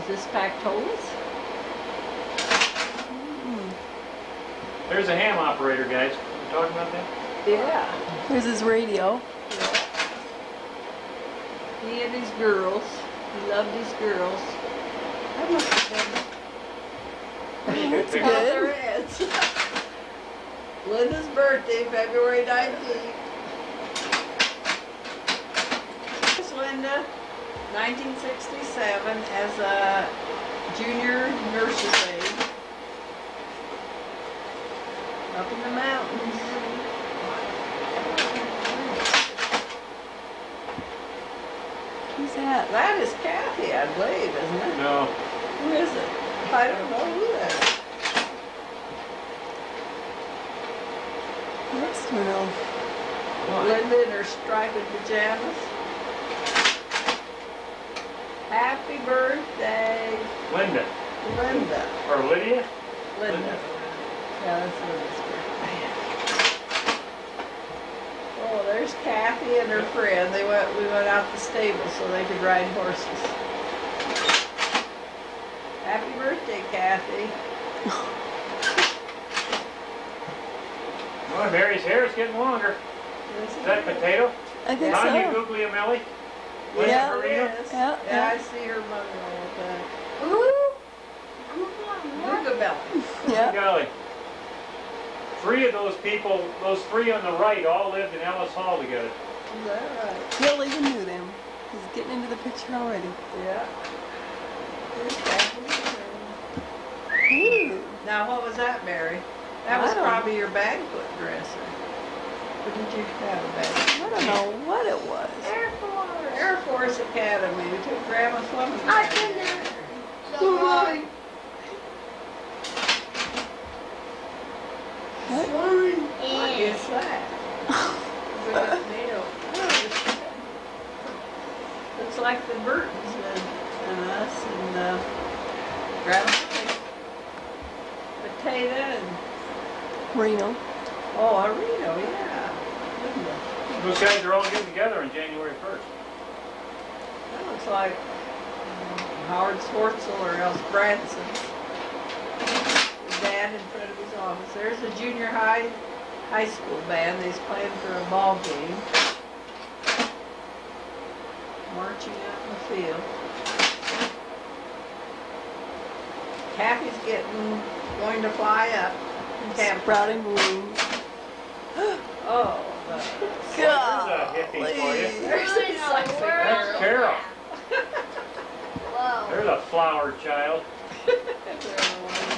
Speaker 1: Is this Pactolus?
Speaker 5: Mm.
Speaker 2: There's a ham operator, guys. You talking about that?
Speaker 1: Yeah.
Speaker 5: There's his radio.
Speaker 1: Yeah. He and his girls. He loved his girls. That must have been
Speaker 5: That's
Speaker 2: Good.
Speaker 1: Got
Speaker 5: good.
Speaker 1: their heads. Linda's birthday, February 19th. Here's Linda, 1967, as a junior nurse's aide. Up in the mountains.
Speaker 5: Who's that?
Speaker 1: That is Kathy, I believe, isn't it?
Speaker 2: No.
Speaker 1: Who is it? I don't know who that is.
Speaker 5: That's Bruno.
Speaker 1: Linda in her striped pajamas. Happy birthday,
Speaker 2: Linda.
Speaker 1: Linda.
Speaker 2: Or Lydia?
Speaker 1: Linda. Yeah, that's Linda's birthday. Oh, there's Kathy and her friend. They went, we went out the stable so they could ride horses. Happy birthday, Kathy. (laughs)
Speaker 2: Boy, Mary's hair is getting longer.
Speaker 1: This
Speaker 2: Is that potato?
Speaker 5: I think
Speaker 2: Tanya
Speaker 5: so.
Speaker 2: Guglielmelli? Linda
Speaker 5: Yeah.
Speaker 2: Farina?
Speaker 1: It is.
Speaker 5: Yeah,
Speaker 1: Yeah,
Speaker 5: yeah.
Speaker 1: I see her mother all the time.
Speaker 4: Ooh.
Speaker 1: Luca Bell.
Speaker 5: Yeah.
Speaker 2: Golly. Three of those people, those three on the right, all lived in Ellis Hall together.
Speaker 1: Is that right?
Speaker 5: Bill even knew them. He's getting into the picture already.
Speaker 1: Yeah. Here's Kathy's friend.
Speaker 5: Ooh.
Speaker 1: Now, what was that, Mary? That was probably your banquet dresser. Or did you have a banquet?
Speaker 5: I don't know what it was.
Speaker 1: Air Force. Air Force Academy. We took Grandma swimming.
Speaker 4: I
Speaker 1: training
Speaker 4: can
Speaker 1: there.
Speaker 4: So,
Speaker 1: Somebody.
Speaker 5: What?
Speaker 1: What
Speaker 4: and
Speaker 1: is that? Is it a tomato? Looks like the Burtons and, and us and uh, Grandma, potato and,
Speaker 5: Reno.
Speaker 1: oh, a Reno, yeah.
Speaker 2: Those guys are all getting together on January 1st.
Speaker 1: That looks like um, Howard Swartzel or else Branson. His dad in front of his office. There's a junior high, high school band. They's playing for a ball game. Marching out in the field. Kathy's getting, going to fly up. Camp.
Speaker 5: Sprouting wings. (gasps)
Speaker 1: Oh, the-
Speaker 2: There's a hippie for you.
Speaker 1: There's
Speaker 4: What
Speaker 1: a
Speaker 4: in the
Speaker 1: sexy?
Speaker 2: That's Carol. (laughs)
Speaker 4: Whoa.
Speaker 2: There's a flower child. (laughs)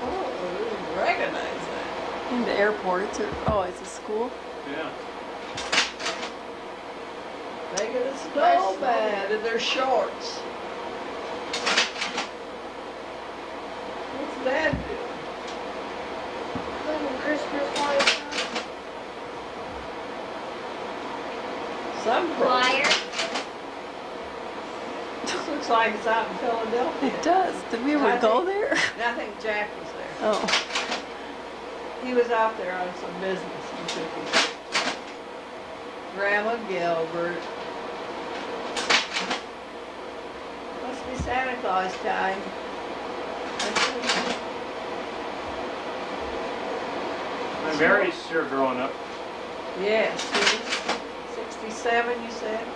Speaker 1: Oh, recognize that.
Speaker 5: In the airport. It's a, oh, it's a school.
Speaker 2: Yeah.
Speaker 1: Making it snow bad in their shorts. What's Dad doing?
Speaker 4: Putting Christmas lights
Speaker 1: Some
Speaker 4: on.
Speaker 1: pro.
Speaker 4: Liar. (laughs)
Speaker 1: This looks like it's out in Philadelphia.
Speaker 5: It does. Did we ever
Speaker 1: I
Speaker 5: go
Speaker 1: think-
Speaker 5: there?
Speaker 1: I think Jack was there.
Speaker 5: Oh.
Speaker 1: He was out there on some business and took his Grandma Gilbert. Must be Santa Claus time.
Speaker 2: And Mary's sure growing up.
Speaker 1: Yes, she's sixty-seven, you said?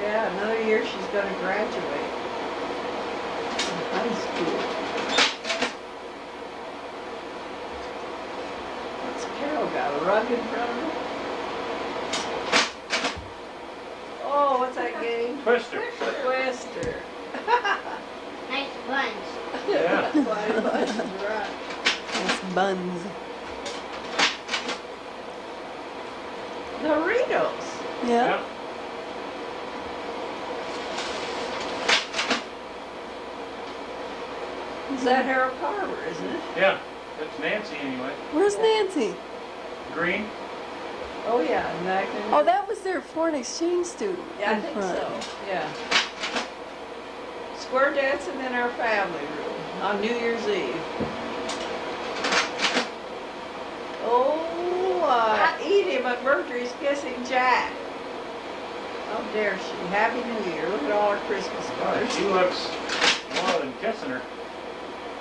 Speaker 1: Yeah, another year she's gonna graduate. from High school. What's Carol got, a rug in front of her? Oh, what's that game?
Speaker 2: Twister.
Speaker 1: Twister.
Speaker 4: Nice bunch.
Speaker 2: Yeah.
Speaker 1: Funny bunch, right.
Speaker 5: It's buns.
Speaker 1: Doritos.
Speaker 5: Yeah.
Speaker 1: Is that Harold Carver, isn't it?
Speaker 2: Yeah. That's Nancy anyway.
Speaker 5: Where's Nancy?
Speaker 2: Green.
Speaker 1: Oh, yeah, and.
Speaker 5: Oh, that was their foreign exchange student.
Speaker 1: Yeah, I
Speaker 5: in
Speaker 1: think
Speaker 5: front.
Speaker 1: so, yeah. Square dancing in our family room on New Year's Eve. Oh, uh, Edie McMurtry's kissing Jack. How dare she? Happy New Year. Look at all our Christmas cards.
Speaker 2: She looks more than kissing her.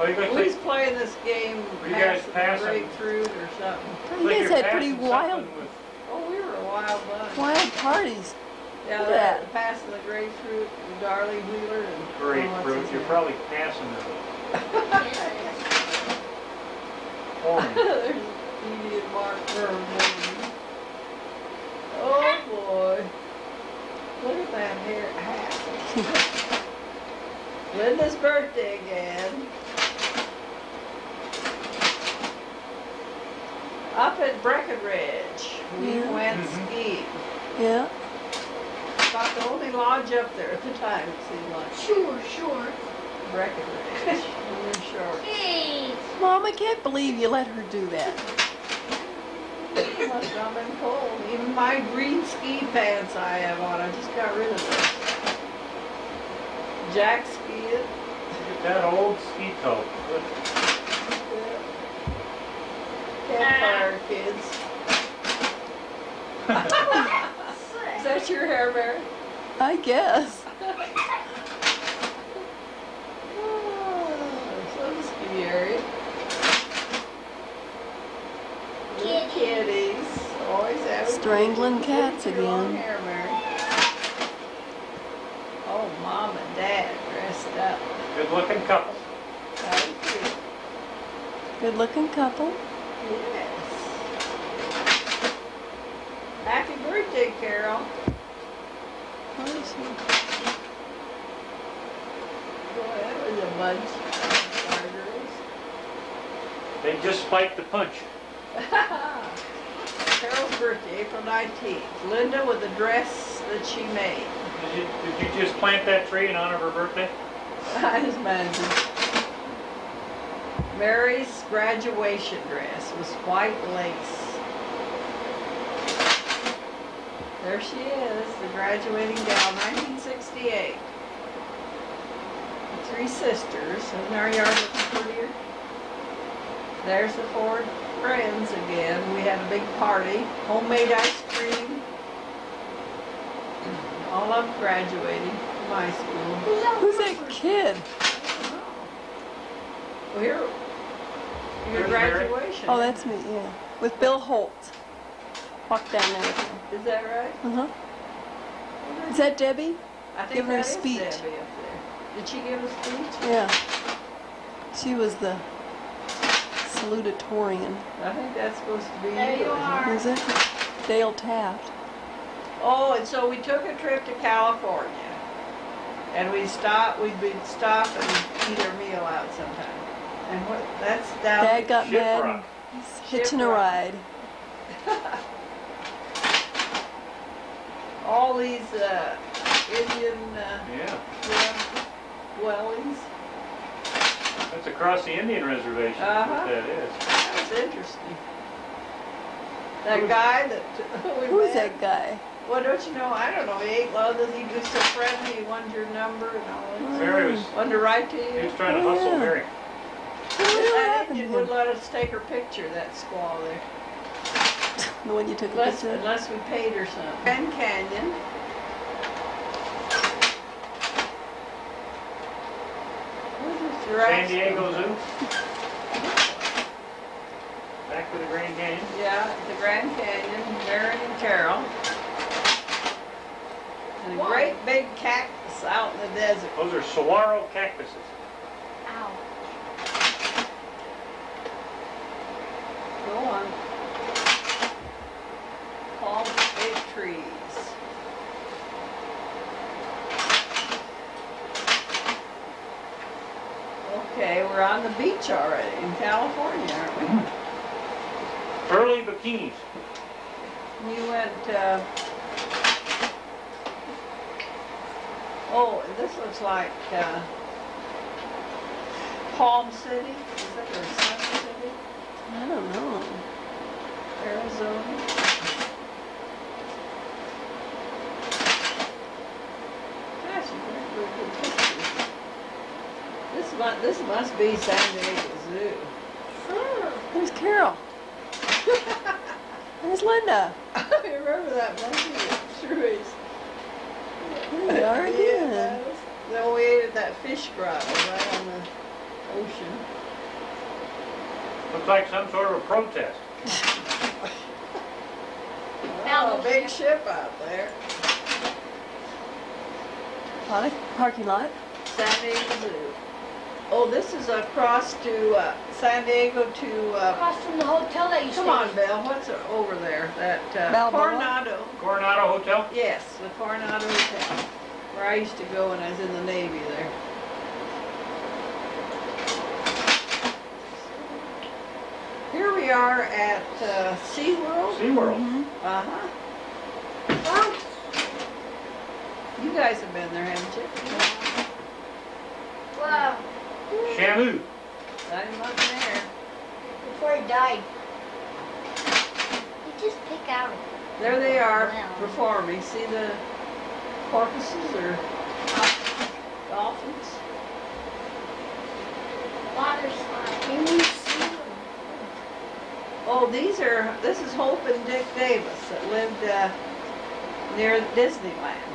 Speaker 2: Oh, you guys
Speaker 1: Who's
Speaker 2: like,
Speaker 1: playing this game?
Speaker 2: Were you guys passing?
Speaker 1: Grapefruit or something?
Speaker 5: You guys had pretty wild,
Speaker 2: something with-
Speaker 1: Oh, we were a wild bunch.
Speaker 5: wild parties.
Speaker 1: Yeah,
Speaker 5: Look at that.
Speaker 1: passing the grapefruit, the Darley Wheeler and. oh, what's
Speaker 2: grapefruit.
Speaker 1: his
Speaker 2: You're
Speaker 1: name?
Speaker 2: probably passing (laughs) the orange.
Speaker 1: There's Edie and Mark Irvin. Oh boy. Look at that hair hat. (laughs) Linda's birthday again. Up at Breckenridge, we
Speaker 5: Yeah.
Speaker 1: went
Speaker 2: Mhm.
Speaker 1: skiing.
Speaker 5: Yeah.
Speaker 1: About the only lodge up there at the time, it seemed like.
Speaker 4: Sure, sure.
Speaker 1: Breckenridge. (laughs) sure.
Speaker 4: Hey.
Speaker 5: Mom, I can't believe you let her do that.
Speaker 1: It must not been cold. Even my green ski pants I have on, I just got rid of them. Jack skiing.
Speaker 2: Look at that old ski coat. Good.
Speaker 1: Campfire kids. Is that your hair, Mary?
Speaker 5: I guess. (laughs)
Speaker 1: Oh, so scary. Little
Speaker 4: Kitties.
Speaker 1: kitties. Always having
Speaker 5: Strangling cats
Speaker 1: Look at your long
Speaker 5: again.
Speaker 1: hair, Mary. Oh, mom and dad dressed up.
Speaker 2: Good looking couple.
Speaker 1: How cute.
Speaker 5: Good looking couple.
Speaker 1: Yes. Happy birthday, Carol.
Speaker 5: Where is she?
Speaker 1: Boy, that was a bunch of starters.
Speaker 2: They just spiked the punch. (laughs)
Speaker 1: Carol's birthday, April 19th. Linda with a dress that she made.
Speaker 2: Did you, did you just plant that tree in honor of her birthday? (laughs)
Speaker 1: I just imagine. Mary's graduation dress was white lace. There she is, the graduating gal, 1968. Three sisters. Isn't our yard looking prettier? There's the four friends again. We had a big party, homemade ice cream. (clears throat) All of them graduating from high school.
Speaker 5: Who's that kid?
Speaker 1: Well, here, your
Speaker 2: There's Mary.
Speaker 1: graduation.
Speaker 5: Oh, that's me, yeah. With Bill Holt. Walk down there with him.
Speaker 1: Is that right?
Speaker 5: Uh-huh. Is that Debbie?
Speaker 1: I think
Speaker 5: Giving her
Speaker 1: that
Speaker 5: a
Speaker 1: is
Speaker 5: speech.
Speaker 1: Debbie up there. Did she give a speech?
Speaker 5: Yeah. She was the salutatorian.
Speaker 1: I think that's supposed to be
Speaker 4: There you
Speaker 1: isn't
Speaker 4: are.
Speaker 5: Is it? Dale Taft.
Speaker 1: Oh, and so we took a trip to California. And we stopped, we'd be stop and eat our meal out sometime. And what, that's down.
Speaker 5: Dad got mad.
Speaker 2: Shiprock.
Speaker 5: hitching a ride. (laughs)
Speaker 1: All these, uh, Indian, uh,
Speaker 2: Yeah,
Speaker 1: dwellings.
Speaker 2: that's across the Indian reservation, is
Speaker 1: Uh-huh.
Speaker 2: what that is.
Speaker 1: That interesting. That
Speaker 2: Who's-
Speaker 1: guy that (laughs) we
Speaker 5: Who's
Speaker 1: met.
Speaker 5: that guy?
Speaker 1: Well, don't you know, I don't know, he ate love, he was so friendly, he wanted your number and all that.
Speaker 2: Mary was,
Speaker 1: Wanted to write to you.
Speaker 2: he was trying to
Speaker 5: Oh,
Speaker 2: hustle
Speaker 5: yeah.
Speaker 2: Mary.
Speaker 5: What
Speaker 1: That
Speaker 5: happened to
Speaker 1: Indian would
Speaker 5: him?
Speaker 1: let us take her picture, that squaw there. (laughs)
Speaker 5: The one you took a
Speaker 1: Unless,
Speaker 5: picture of?
Speaker 1: unless we paid her something. Grand Canyon. Where's this giraffe
Speaker 2: San Diego? Zoo. Back to the Grand Canyon.
Speaker 1: Yeah, the Grand Canyon, Mary and Carol. And a
Speaker 4: Whoa.
Speaker 1: great big cactus out in the desert.
Speaker 2: Those are saguaro cactuses.
Speaker 1: Go on. All the big trees. Okay, we're on the beach already in California, aren't we?
Speaker 2: Early bikinis.
Speaker 1: You went, uh, oh, this looks like, uh, Palm City, is that or Sun City,
Speaker 5: I don't know.
Speaker 1: Arizona? Gosh, you got really good pictures. This must, this must be San Diego Zoo.
Speaker 5: There's Carol. (laughs) There's Linda.
Speaker 1: I remember that monkey with trees.
Speaker 5: There you are
Speaker 1: Yeah,
Speaker 5: again.
Speaker 1: that was- Then we ate at that fish grotto right on the ocean.
Speaker 2: Looks like some sort of a protest. (laughs)
Speaker 1: Oh, a big ship out there.
Speaker 5: Lot of parking lot.
Speaker 1: San Diego Zoo. Oh, this is across to, uh, San Diego to, uh,
Speaker 4: Across from the hotel that you
Speaker 1: come
Speaker 4: stayed
Speaker 1: on,
Speaker 4: in.
Speaker 1: Bill, what's over there? That, uh,
Speaker 5: Balboa?
Speaker 1: Coronado.
Speaker 2: Coronado Hotel?
Speaker 1: Yes, the Coronado Hotel, where I used to go when I was in the Navy there. Here we are at, uh, SeaWorld.
Speaker 2: SeaWorld.
Speaker 5: Mhm.
Speaker 1: Uh-huh.
Speaker 4: Well,
Speaker 1: You guys have been there, haven't you?
Speaker 4: Wow.
Speaker 2: Shamu.
Speaker 1: Not even much there.
Speaker 4: before he died. He just pick out.
Speaker 1: There they are
Speaker 4: Wow.
Speaker 1: performing. See the porpoises or dolphins?
Speaker 4: Water slide. Can you see them?
Speaker 1: Oh, these are, this is Hope and Dick Davis that lived uh, near Disneyland.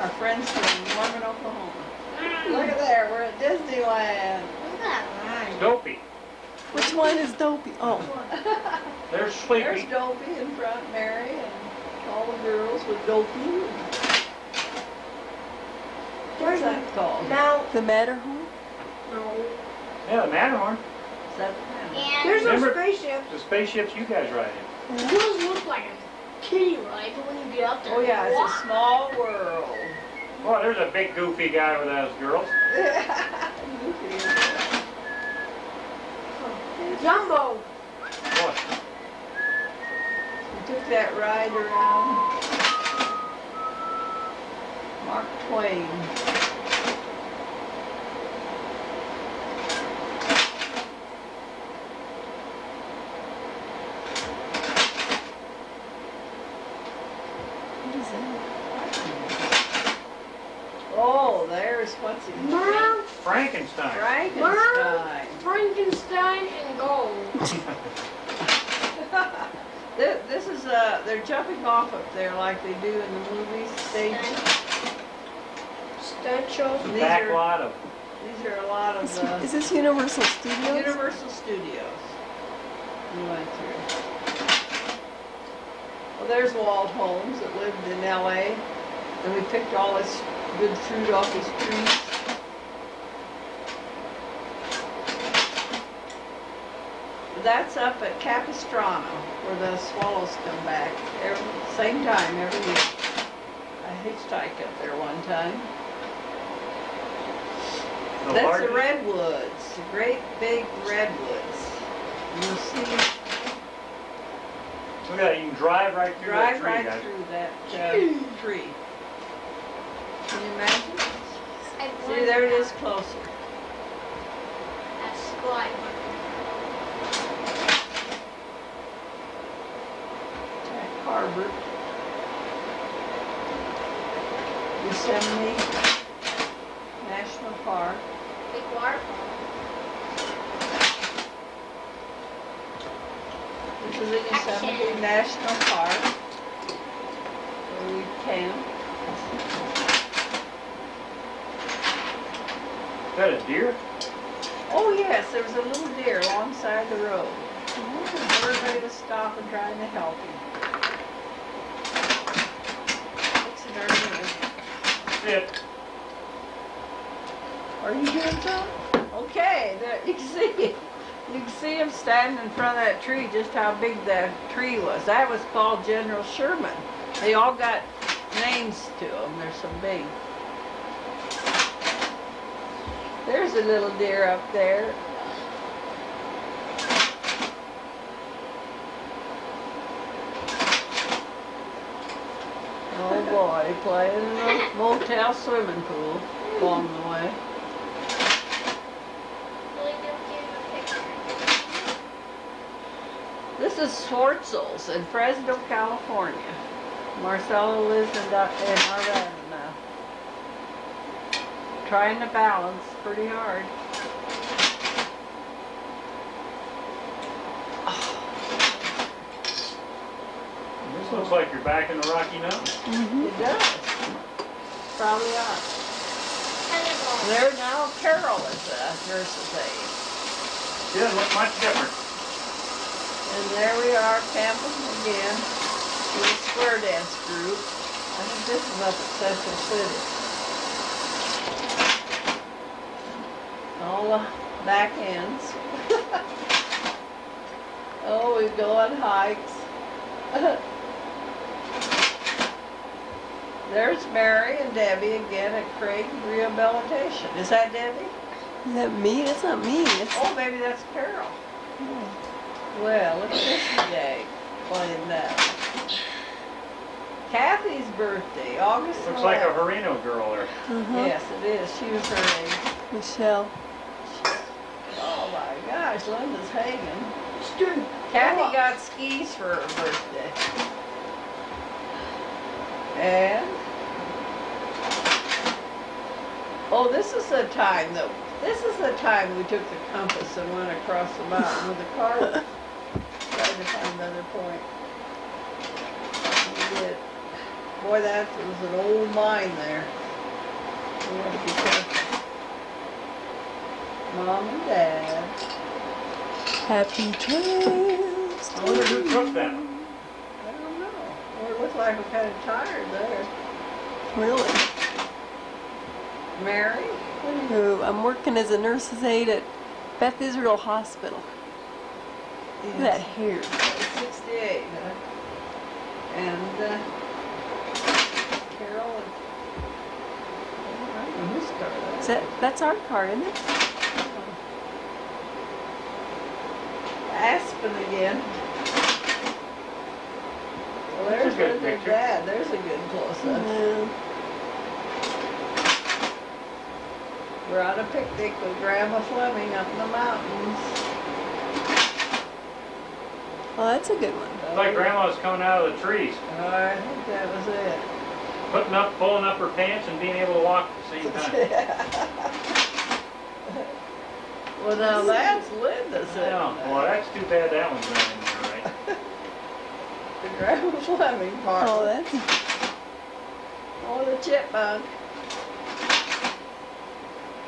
Speaker 1: Our friends from Norman, Oklahoma. Mm. Look at there, we're at Disneyland.
Speaker 4: Look at that line.
Speaker 2: Dopey.
Speaker 5: Which one is Dopey? Oh, (laughs)
Speaker 2: There's
Speaker 1: There's Dopey in front, Mary, and all the girls with Dopey. What's that called?
Speaker 4: Now,
Speaker 5: the Matterhorn?
Speaker 4: no.
Speaker 2: Yeah, the Matterhorn.
Speaker 1: Is that the name?
Speaker 4: And
Speaker 6: There's no
Speaker 2: Remember-
Speaker 6: spaceship.
Speaker 2: The spaceships you guys ride in.
Speaker 4: it does look like a kiddie ride, but when you get up there,
Speaker 1: Oh yeah, it's
Speaker 4: wow.
Speaker 1: a small world.
Speaker 2: Well, there's a big goofy guy with those girls. (laughs)
Speaker 6: Jumbo.
Speaker 2: Boy,
Speaker 1: We took that ride around Mark Twain.
Speaker 5: What is that?
Speaker 1: Oh, there's what's his?
Speaker 4: Mom,
Speaker 2: Frankenstein.
Speaker 1: Frankenstein.
Speaker 4: Frankenstein and gold. (laughs)
Speaker 1: This, this is, uh, they're jumping off up there like they do in the movie stage.
Speaker 4: Stunt shows.
Speaker 2: The
Speaker 1: These
Speaker 2: back
Speaker 1: are-
Speaker 2: lot of,
Speaker 1: These are a lot
Speaker 5: Is,
Speaker 1: of, uh,
Speaker 5: is this Universal Studios?
Speaker 1: Universal Studios. We went through. Well, there's Walt Holmes that lived in LA, and we picked all his good fruit off his trees. That's up at Capistrano, where the swallows come back, every, same time every year. I hitchhiked up there one time.
Speaker 2: the
Speaker 1: That's
Speaker 2: largest.
Speaker 1: the redwoods, the great big redwoods. You'll see,
Speaker 2: that, you can drive right through that tree.
Speaker 1: drive right
Speaker 2: guys.
Speaker 1: through that uh, tree. You imagine? See, there it is closer.
Speaker 4: That's.
Speaker 1: Jack Harbert. Yosemite National Park.
Speaker 4: Big waterfall.
Speaker 1: This is the Yosemite
Speaker 4: Action.
Speaker 1: National Park. Where we camp.
Speaker 2: Is that a deer?
Speaker 1: Oh yes, there was a little deer alongside the road. Everybody was stopping trying to help him. Fixing our dinner.
Speaker 2: Sit.
Speaker 1: Are you doing something? Okay, there, you can see it. You can see him standing in front of that tree, just how big that tree was. That was called General Sherman. They all got names to them. They're so big. There's a little deer up there. Oh boy, playing in a motel swimming pool along the way. This is Schwartzel's in Fresno, California. Marcelo lives in, in now. Trying to balance pretty hard.
Speaker 2: This looks like you're back in the Rocky Mountains.
Speaker 5: Mm-hmm.
Speaker 1: It does. Probably are.
Speaker 4: Cannonball.
Speaker 1: There now Carol is a nurse's aide.
Speaker 2: She doesn't look much different.
Speaker 1: And there we are camping again with a square dance group. I think this is up at Central City. All the back ends. (laughs) oh, we go on hikes. (laughs) There's Mary and Debbie again at Craig Rehabilitation. Is that Debbie?
Speaker 5: Is that me? That's not me. It's,
Speaker 1: Oh, maybe that's Carol. Well, look at this day playing now. Kathy's birthday, August
Speaker 2: Looks like a
Speaker 1: 11th.
Speaker 2: Harino girl there.
Speaker 5: uh-huh.
Speaker 1: Yes, it is. She was her age.
Speaker 5: Michelle.
Speaker 1: My gosh, Linda's hanging.
Speaker 4: Stu.
Speaker 1: Kathy got skis for her birthday. And oh, this is the time that This is the time we took the compass and went across the mountain with the car. (laughs) Trying to find another point. We did. Boy, that was an old mine there. We had to be careful. Mom and Dad.
Speaker 5: Happy trails.
Speaker 2: I wonder who took that.
Speaker 1: I don't know. Well, it looked like we're kind of tired there.
Speaker 5: Really?
Speaker 1: Mary?
Speaker 5: Who? I'm working as a nurse's aide at Beth Israel Hospital. Look at that hair.
Speaker 1: 68, huh? And, uh, Carol and, I don't know whose car that
Speaker 5: Is that, that's our car, isn't it?
Speaker 1: Aspen again. Well,
Speaker 2: That's a good picture.
Speaker 1: Dad. There's a good close-up.
Speaker 5: Yeah.
Speaker 1: We're on a picnic with Grandma Fleming up in the mountains.
Speaker 5: Well, that's a good one.
Speaker 2: It's like grandma's coming out of the trees,
Speaker 1: Oh, I think that was it.
Speaker 2: putting up, pulling up her pants and being able to walk at the same (laughs) time. (laughs)
Speaker 1: Well, now that's Linda sitting
Speaker 2: Oh, well, that's too bad that one's not in there, right? (laughs)
Speaker 1: The Grandma Fleming part.
Speaker 5: Oh, that's
Speaker 1: Oh, the chipmunk.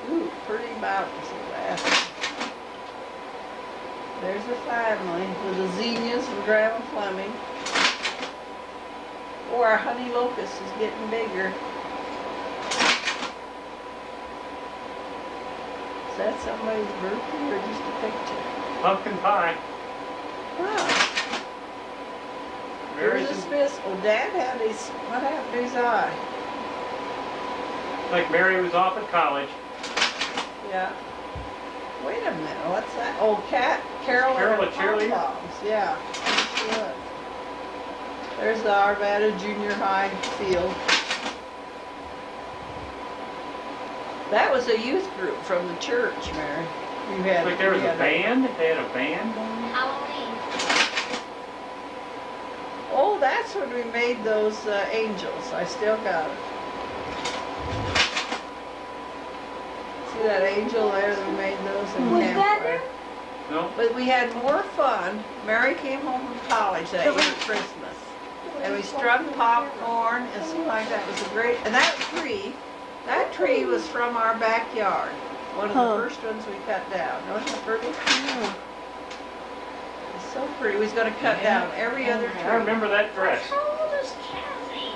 Speaker 1: Ooh, pretty mountains of that. There's a family with the zinnias and Grandma Fleming. Oh, our honey locust is getting bigger. That somebody's birthday or just a picture?
Speaker 2: Pumpkin pie.
Speaker 1: Wow,
Speaker 2: Mary's
Speaker 1: there's a Smith. Oh, Dad had his, what happened to his eye?
Speaker 2: like Mary was off at college.
Speaker 1: Yeah. Wait a minute, what's that? Oh, Cat, Carol
Speaker 2: Carol
Speaker 1: and
Speaker 2: cheerleader?
Speaker 1: yeah. Look. There's the Arvada Junior High field. That was a youth group from the church, Mary. You had.
Speaker 2: Like there was
Speaker 1: you
Speaker 2: a
Speaker 1: had
Speaker 2: band, they had a band.
Speaker 4: Halloween.
Speaker 1: Oh, that's when we made those uh, angels. I still got it. See that angel there that we made those in
Speaker 4: Was that
Speaker 1: campfire?
Speaker 2: No?
Speaker 1: But we had more fun. Mary came home from college that year Christmas. And we strung popcorn and seemed like that was a great, and that tree, that tree was from our backyard. One of
Speaker 5: Huh.
Speaker 1: the first ones we cut down. Wasn't it pretty?
Speaker 5: yeah.
Speaker 1: It's so pretty. We was gonna cut down every other tree.
Speaker 2: I remember that dress.
Speaker 4: How old is Kathy?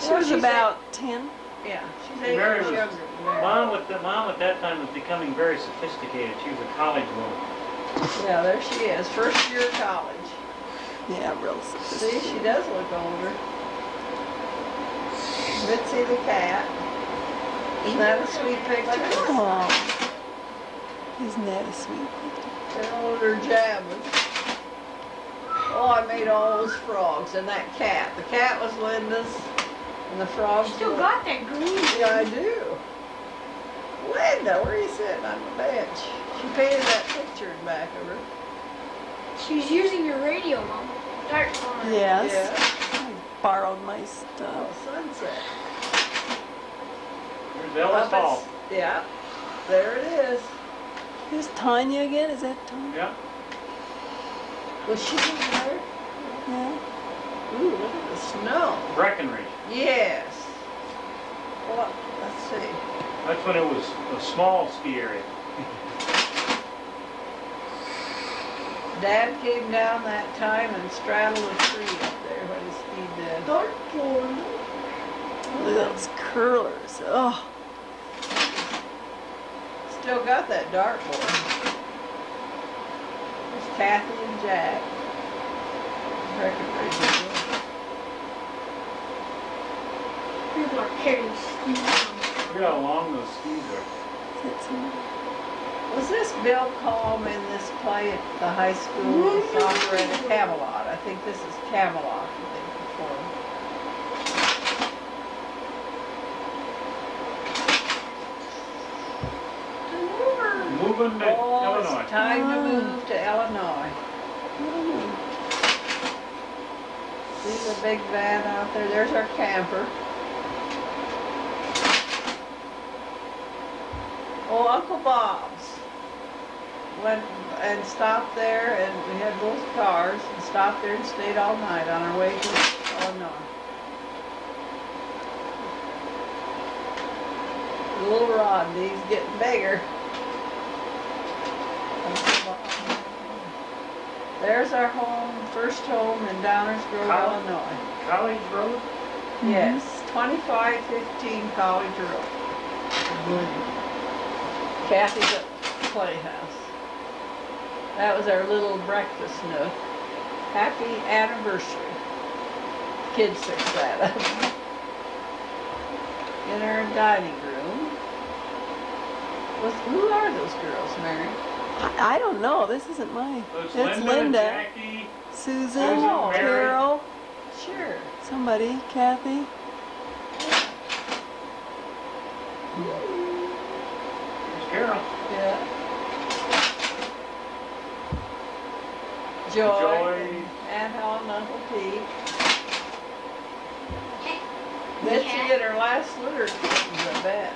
Speaker 5: She
Speaker 1: Well,
Speaker 5: was
Speaker 1: she's
Speaker 5: about ten.
Speaker 1: Yeah, she's eight
Speaker 2: Mary
Speaker 1: years
Speaker 2: was-
Speaker 1: younger.
Speaker 2: Mom with the, mom at that time was becoming very sophisticated. She was a college woman.
Speaker 1: Yeah, there she is, first year of college.
Speaker 5: Yeah, real sophisticated.
Speaker 1: See,
Speaker 5: sophisticated.
Speaker 1: she does look older. Mitzi the cat. Isn't that a sweet picture?
Speaker 5: Oh, isn't that a sweet picture?
Speaker 1: They're older jammers. Oh, I made all those frogs and that cat. The cat was Linda's and the frogs
Speaker 4: Still
Speaker 1: were-
Speaker 4: got that green.
Speaker 1: Yeah, I do. Linda, where are you sitting on the bench? She painted that picture in back of her.
Speaker 4: She's using your radio, Mom. Dark one.
Speaker 5: Yes.
Speaker 1: Yeah.
Speaker 5: I borrowed my
Speaker 1: Oh,
Speaker 5: stuff.
Speaker 1: sunset.
Speaker 2: There's Ellis
Speaker 1: Up at-
Speaker 2: Hall.
Speaker 1: Yeah, there it is.
Speaker 5: Here's Tanya again. Is that Tanya?
Speaker 2: Yeah.
Speaker 1: Was she in there?
Speaker 5: Yeah.
Speaker 1: Ooh, look at the snow.
Speaker 2: Breckenridge.
Speaker 1: Yes. What, let's see.
Speaker 2: That's when it was a small ski area. (laughs)
Speaker 1: Dad came down that time and straddled a tree up there when he skied the
Speaker 4: Dark one.
Speaker 5: Look at those curlers. Oh,
Speaker 1: Still got that dartboard. There's Kathy and Jack. Breckenridge.
Speaker 4: People are carrying skis.
Speaker 2: Look how long those skis are.
Speaker 5: Is that somebody?
Speaker 1: Was this Bill Colm in this play at the high school mm-hmm. soccer at Camelot? I think this is Camelot that they performed.
Speaker 2: Moving to
Speaker 1: Oh,
Speaker 2: Illinois.
Speaker 1: it's time to
Speaker 5: Oh.
Speaker 1: move to Illinois. See the big van out there? There's our camper. Oh, Uncle Bob's. Went and stopped there and we had both cars and stopped there and stayed all night on our way to Illinois. Little Rod, Rodney's getting bigger. There's our home, first home in Downers Grove,
Speaker 2: College?
Speaker 1: Illinois.
Speaker 2: College Road?
Speaker 1: Yes, twenty-five fifteen College Road. Kathy's at the Playhouse. That was our little breakfast nook. Happy anniversary. Kids fixed that up. In our dining room. Was, who are those girls, Mary?
Speaker 5: I, I don't know. This isn't mine.
Speaker 2: It's
Speaker 5: That's
Speaker 2: Linda,
Speaker 5: Linda,
Speaker 2: Jackie.
Speaker 5: Susan,
Speaker 2: Susan, Mary.
Speaker 5: Carol,
Speaker 1: Sure.
Speaker 5: somebody, Kathy.
Speaker 2: There's Carol.
Speaker 1: Yeah. Joy.
Speaker 2: Joy.
Speaker 1: Aunt Helen, Uncle Pete.
Speaker 4: Hey,
Speaker 1: Mitzi
Speaker 4: Cat.
Speaker 1: her last litter kittens, I bet.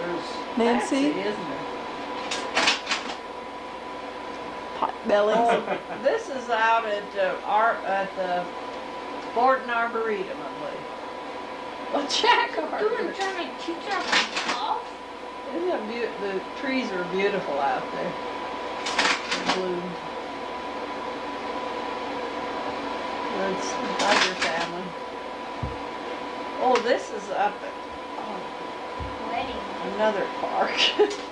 Speaker 1: There's
Speaker 5: Nancy?
Speaker 1: Patsy, isn't there?
Speaker 5: Pot bellies.
Speaker 1: Oh, this is out at uh, Ar- at the Morton Arboretum, I believe. Well, Jack
Speaker 4: Doing
Speaker 1: Arboretum.
Speaker 4: trying to teach us golf?
Speaker 1: Isn't it beau- the trees are beautiful out there. In the Tiger family. Oh, this is up at oh,
Speaker 4: Wedding.
Speaker 1: another park. (laughs)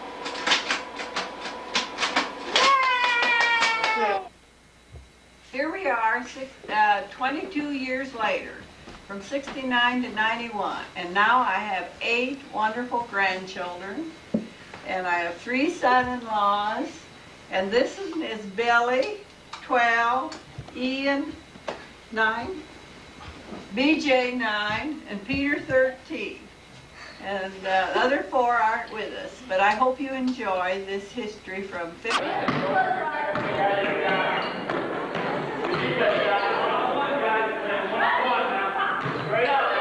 Speaker 1: Here we are, six, uh, 22 years later, from 69 to 91, and now I have eight wonderful grandchildren, and I have three son-in-laws, and this is, is Billy, 12, Ian, nine, BJ nine, and Peter thirteen. And uh, the other four aren't with us, but I hope you enjoy this history from 50. Right